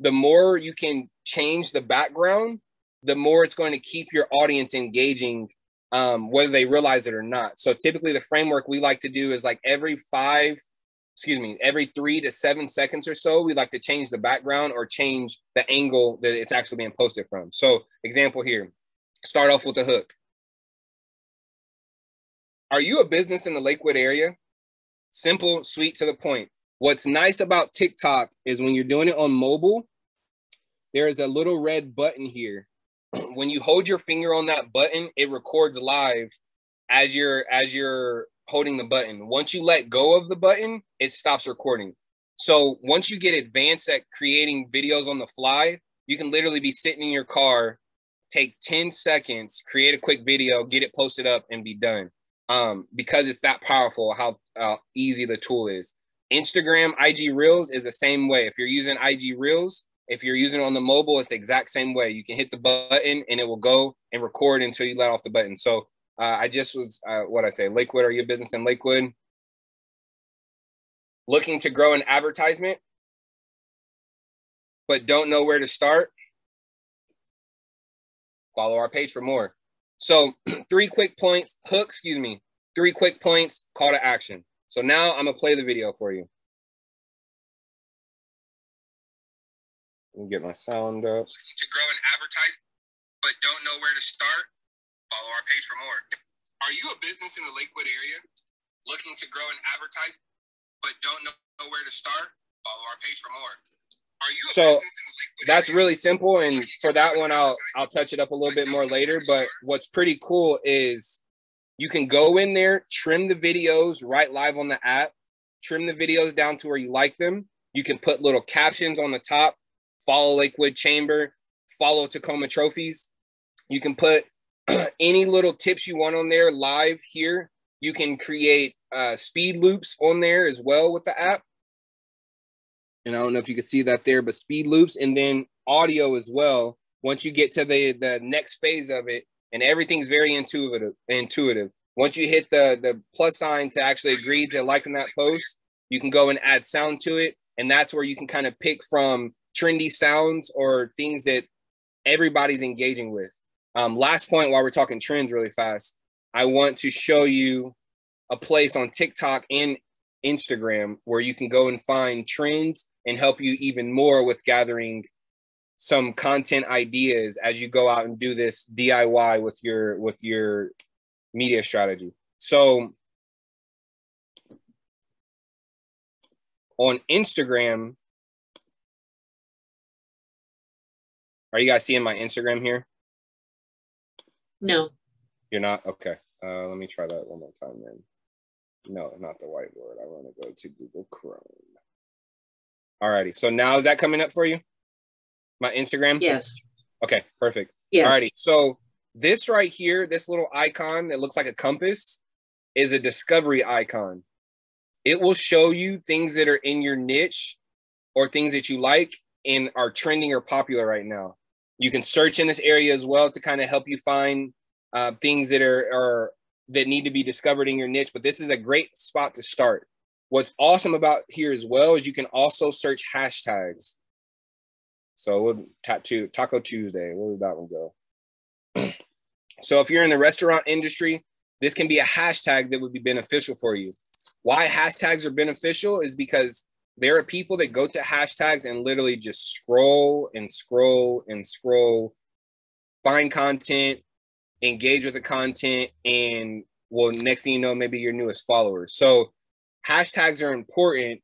[SPEAKER 2] The more you can change the background the more it's going to keep your audience engaging um, whether they realize it or not. So typically the framework we like to do is like every five excuse me every three to seven seconds or so we like to change the background or change the angle that it's actually being posted from. So example here start off with a hook are you a business in the Lakewood area? Simple, sweet, to the point. What's nice about TikTok is when you're doing it on mobile, there is a little red button here. when you hold your finger on that button, it records live as you're as you're holding the button. Once you let go of the button, it stops recording. So once you get advanced at creating videos on the fly, you can literally be sitting in your car, take 10 seconds, create a quick video, get it posted up, and be done um, because it's that powerful how uh, easy the tool is. Instagram IG Reels is the same way. If you're using IG Reels, if you're using it on the mobile, it's the exact same way. You can hit the button and it will go and record until you let off the button. So uh, I just was uh, what I say, Lakewood, are you a business in Lakewood? Looking to grow an advertisement, but don't know where to start? Follow our page for more. So three quick points, hook, excuse me, three quick points, call to action. So now I'm gonna play the video for you. Let me get my sound up. To grow but don't know where to start? Follow our page for more. Are you a business in the Lakewood area looking to grow an advertisement, but don't know where to start? Follow our page for more. Are you a so, business in the Lakewood that's really simple. And for that one, I'll I'll touch it up a little bit more later. But what's pretty cool is you can go in there, trim the videos right live on the app, trim the videos down to where you like them. You can put little captions on the top, follow Lakewood Chamber, follow Tacoma Trophies. You can put any little tips you want on there live here. You can create uh, speed loops on there as well with the app. And I don't know if you can see that there, but speed loops and then audio as well. Once you get to the the next phase of it, and everything's very intuitive. Intuitive. Once you hit the the plus sign to actually agree to liking that post, you can go and add sound to it, and that's where you can kind of pick from trendy sounds or things that everybody's engaging with. Um, last point while we're talking trends really fast, I want to show you a place on TikTok and Instagram where you can go and find trends and help you even more with gathering some content ideas as you go out and do this DIY with your with your media strategy. So on Instagram, are you guys seeing my Instagram here?
[SPEAKER 1] No.
[SPEAKER 2] You're not? Okay. Uh, let me try that one more time then. No, not the whiteboard. I want to go to Google Chrome. Alrighty. So now is that coming up for you? My Instagram?
[SPEAKER 1] Yes.
[SPEAKER 2] Okay, perfect.
[SPEAKER 1] Yes.
[SPEAKER 2] Alrighty. So this right here, this little icon that looks like a compass is a discovery icon. It will show you things that are in your niche or things that you like and are trending or popular right now. You can search in this area as well to kind of help you find uh, things that are, are that need to be discovered in your niche. But this is a great spot to start. What's awesome about here as well is you can also search hashtags. So we'll tattoo Taco Tuesday. Where did that one go? so if you're in the restaurant industry, this can be a hashtag that would be beneficial for you. Why hashtags are beneficial is because there are people that go to hashtags and literally just scroll and scroll and scroll, find content, engage with the content, and well, next thing you know, maybe your newest followers. So hashtags are important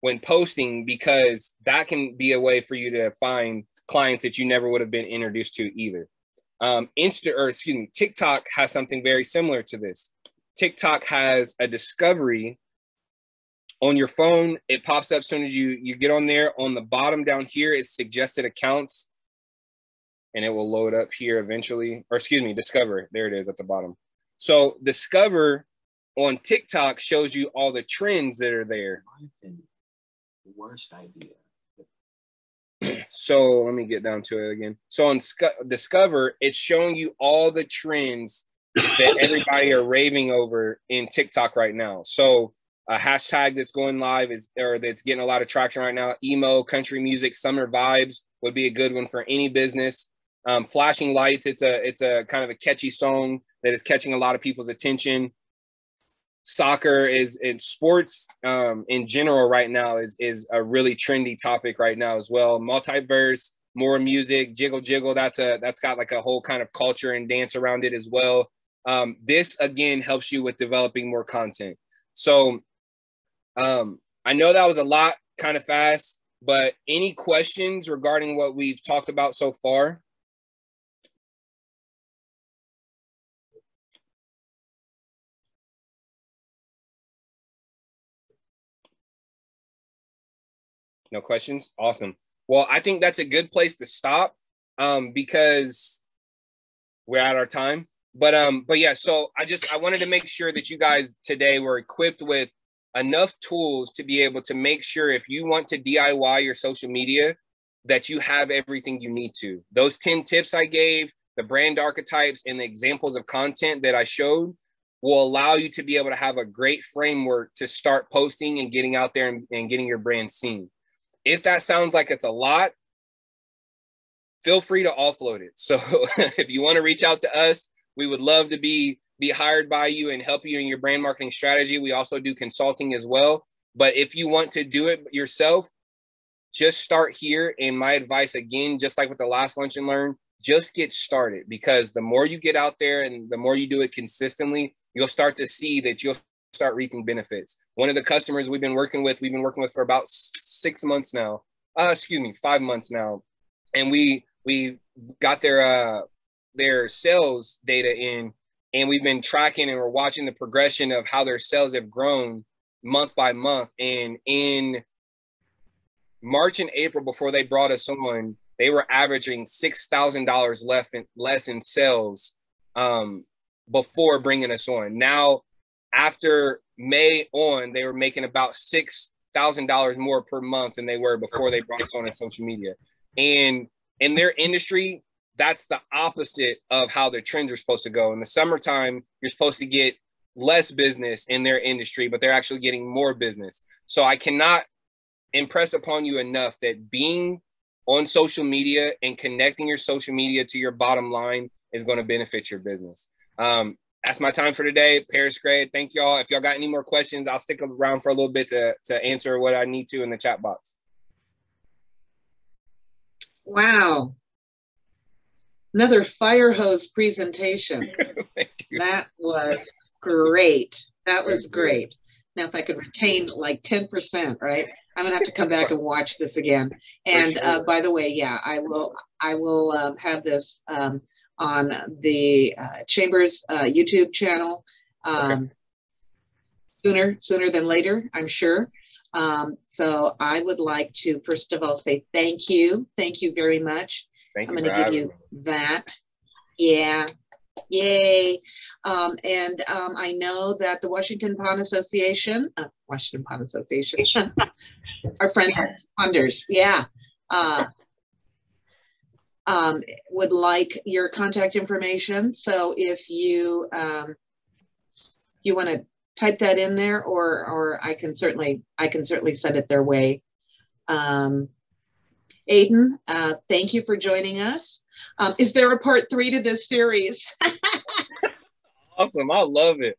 [SPEAKER 2] when posting because that can be a way for you to find clients that you never would have been introduced to either. Um, Insta or excuse me, TikTok has something very similar to this. TikTok has a discovery on your phone. It pops up as soon as you you get on there. On the bottom down here, it's suggested accounts, and it will load up here eventually. Or excuse me, discover. There it is at the bottom. So discover on TikTok shows you all the trends that are there.
[SPEAKER 6] Worst idea.
[SPEAKER 2] so let me get down to it again. So on Sc- Discover, it's showing you all the trends that everybody are raving over in TikTok right now. So a hashtag that's going live is or that's getting a lot of traction right now. Emo, country music, summer vibes would be a good one for any business. Um, flashing lights, it's a it's a kind of a catchy song that is catching a lot of people's attention. Soccer is in sports um, in general right now is is a really trendy topic right now as well. Multiverse, more music, jiggle jiggle. That's a that's got like a whole kind of culture and dance around it as well. Um, this again helps you with developing more content. So um, I know that was a lot kind of fast, but any questions regarding what we've talked about so far? No questions? Awesome. Well, I think that's a good place to stop um, because we're at our time. But um, but yeah, so I just I wanted to make sure that you guys today were equipped with enough tools to be able to make sure if you want to DIY your social media, that you have everything you need to. Those 10 tips I gave, the brand archetypes, and the examples of content that I showed will allow you to be able to have a great framework to start posting and getting out there and, and getting your brand seen. If that sounds like it's a lot, feel free to offload it. So if you want to reach out to us, we would love to be be hired by you and help you in your brand marketing strategy. We also do consulting as well. But if you want to do it yourself, just start here. And my advice, again, just like with the last lunch and learn, just get started because the more you get out there and the more you do it consistently, you'll start to see that you'll start reaping benefits. One of the customers we've been working with, we've been working with for about six months now. uh, excuse me, five months now, and we we got their uh their sales data in, and we've been tracking and we're watching the progression of how their sales have grown month by month. And in March and April, before they brought us on, they were averaging six thousand dollars less in less in sales um, before bringing us on. Now, after May on, they were making about six thousand dollars more per month than they were before they brought us on in social media. And in their industry, that's the opposite of how the trends are supposed to go. In the summertime, you're supposed to get less business in their industry, but they're actually getting more business. So I cannot impress upon you enough that being on social media and connecting your social media to your bottom line is going to benefit your business. Um, that's my time for today. Parris Gray, thank y'all. If y'all got any more questions, I'll stick around for a little bit to, to answer what I need to in the chat box.
[SPEAKER 1] Wow. Another fire hose presentation. that was great. That was great. Now, if I could retain like 10%, right? I'm gonna have to come back and watch this again. And sure. uh, by the way, yeah, I will. I will uh, have this um, on the uh, Chambers uh, YouTube channel um, okay. sooner sooner than later. I'm sure. Um, so I would like to first of all say thank you, thank you very much.
[SPEAKER 2] Thank
[SPEAKER 1] I'm going to give you me. that. Yeah, yay. Um, and um, I know that the Washington Pond Association, uh, Washington Pond Association, our friends funders, yeah, uh, um, would like your contact information. So if you um, you want to type that in there, or or I can certainly I can certainly send it their way. Um, Aiden, uh, thank you for joining us. Um, is there a part three to this series?
[SPEAKER 2] awesome. I love it.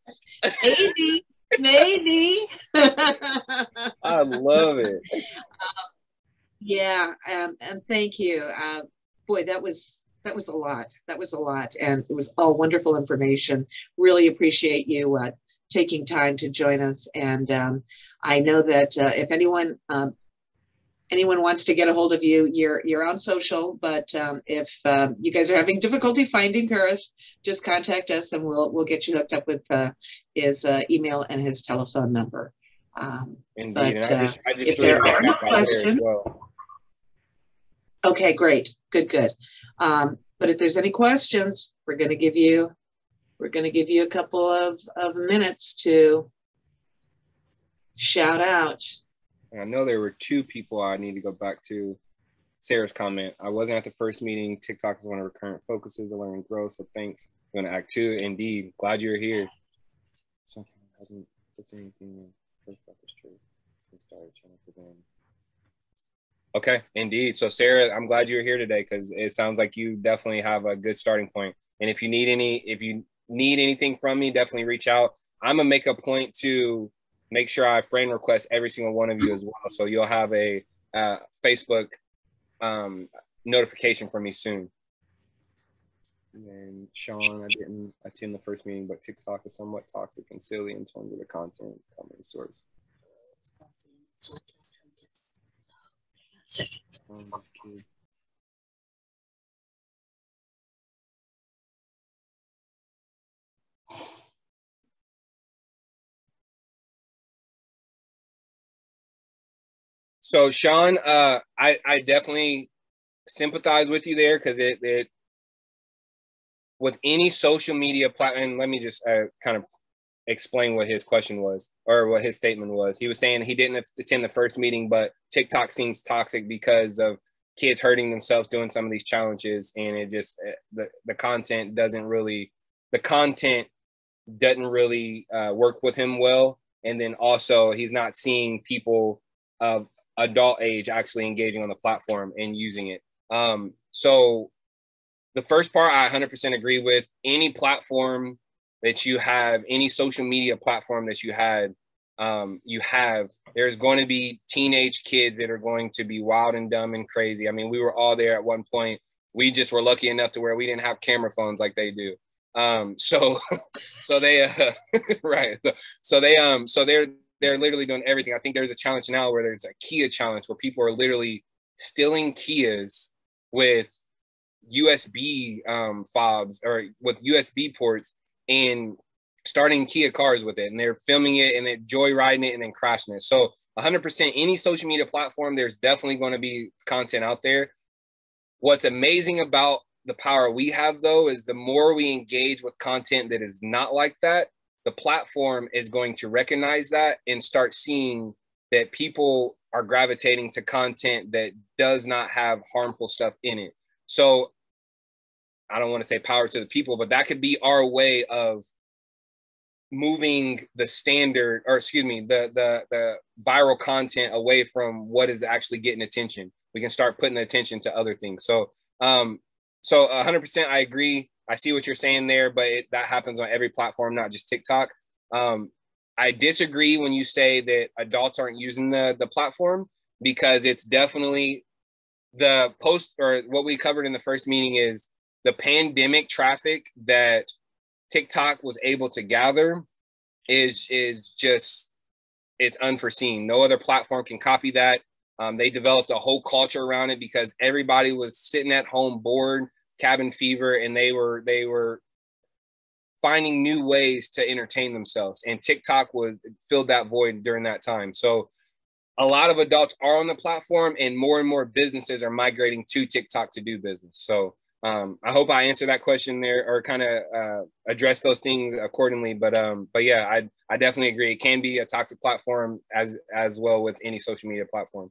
[SPEAKER 1] maybe, maybe.
[SPEAKER 2] I love it.
[SPEAKER 1] Uh, yeah, um, and thank you. Uh, boy, that was that was a lot. That was a lot, and it was all wonderful information. Really appreciate you uh, taking time to join us. And um, I know that uh, if anyone um, anyone wants to get a hold of you, you're you're on social. But um, if um, you guys are having difficulty finding Parris, just contact us and we'll we'll get you hooked up with uh, his uh, email and his telephone number. Um,
[SPEAKER 2] Indeed, but, and I just, I just if there are no questions, well.
[SPEAKER 1] Okay, great, good, good. Um, but if there's any questions, we're going to give you we're going to give you a couple of, of minutes to shout out.
[SPEAKER 2] I know there were two people I need to go back to. Sarah's comment. I wasn't at the first meeting. TikTok is one of our current focuses to learn and grow. So thanks. I'm gonna act two. Indeed. Glad you're here. Something hasn't anything Okay, indeed. So Sarah, I'm glad you're here today because it sounds like you definitely have a good starting point. And if you need any, if you need anything from me, definitely reach out. I'm gonna make a point to make sure I friend request every single one of you as well. So you'll have a uh, Facebook um, notification from me soon. And then Sean, I didn't attend the first meeting, but TikTok is somewhat toxic and silly in terms of the content coming source.
[SPEAKER 4] Second.
[SPEAKER 2] So Sean, uh, I I definitely sympathize with you there because it it with any social media platform. Let me just uh, kind of explain what his question was or what his statement was. He was saying he didn't attend the first meeting, but TikTok seems toxic because of kids hurting themselves doing some of these challenges, and it just uh, the the content doesn't really the content doesn't really uh, work with him well. And then also he's not seeing people of adult age actually engaging on the platform and using it. Um, so the first part I 100% agree with. Any platform that you have, any social media platform that you had, um, you have, there's going to be teenage kids that are going to be wild and dumb and crazy. I mean, we were all there at one point. We just were lucky enough to where we didn't have camera phones like they do. Um, so, so they, uh, right. So, so they, um, so they're, they're literally doing everything. I think there's a challenge now where there's a Kia challenge where people are literally stealing Kias with USB um, fobs or with USB ports and starting Kia cars with it. And they're filming it and then joyriding it and then crashing it. So 100% any social media platform, there's definitely going to be content out there. What's amazing about the power we have though is the more we engage with content that is not like that, the platform is going to recognize that and start seeing that people are gravitating to content that does not have harmful stuff in it. So I don't want to say power to the people, but that could be our way of moving the standard or excuse me the the the viral content away from what is actually getting attention. We can start putting attention to other things. So um so 100% i agree. I see what you're saying there but it, that happens on every platform not just tiktok. Um i disagree when you say that adults aren't using the the platform because it's definitely the post or what we covered in the first meeting is the pandemic traffic that TikTok was able to gather is is just it's unforeseen. No other platform can copy that. Um, they developed a whole culture around it because everybody was sitting at home bored, cabin fever, and they were they were finding new ways to entertain themselves. And TikTok was filled that void during that time. So a lot of adults are on the platform, and more and more businesses are migrating to TikTok to do business. So um, I hope I answered that question there or kind of uh, address those things accordingly. But um, but yeah, I I definitely agree. It can be a toxic platform as as well with any social media platform.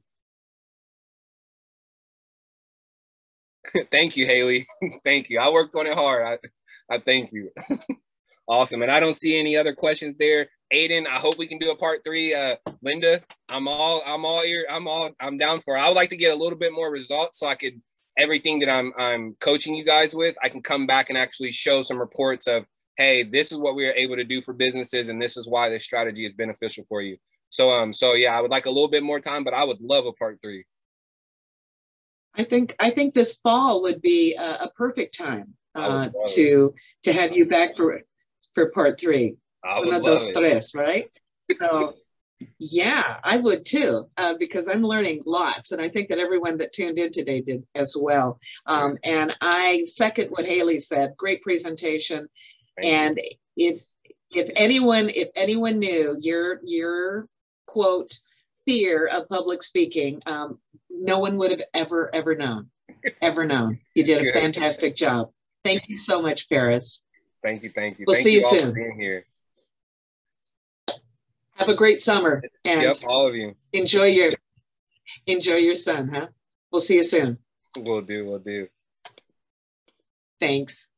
[SPEAKER 2] thank you, Haley. thank you. I worked on it hard. I I thank you. awesome. And I don't see any other questions there. Aiden, I hope we can do a part three. Uh, Linda, I'm all I'm all here. I'm all I'm down for. I would like to get a little bit more results so I could everything that I'm I'm coaching you guys with, I can come back and actually show some reports of, hey, this is what we are able to do for businesses, and this is why this strategy is beneficial for you. So um, so yeah, I would like a little bit more time, but I would love a part three.
[SPEAKER 1] I think I think this fall would be a, a perfect time uh, to to have you back for for part three.
[SPEAKER 2] I would One of those
[SPEAKER 1] tres, right? So yeah, I would too, uh, because I'm learning lots. And I think that everyone that tuned in today did as well. Um, and I second what Haley said. Great presentation. Thank and you. if if anyone if anyone knew your your quote fear of public speaking, um, no one would have ever ever known, ever known. You did a fantastic job. Thank you so much, Parris.
[SPEAKER 2] Thank you, thank you.
[SPEAKER 1] We'll
[SPEAKER 2] thank
[SPEAKER 1] see
[SPEAKER 2] you,
[SPEAKER 1] you soon. Have a great summer. And
[SPEAKER 2] yep, all of you.
[SPEAKER 1] Enjoy your enjoy your sun, huh? We'll see you soon.
[SPEAKER 2] We'll do, we'll do.
[SPEAKER 1] Thanks.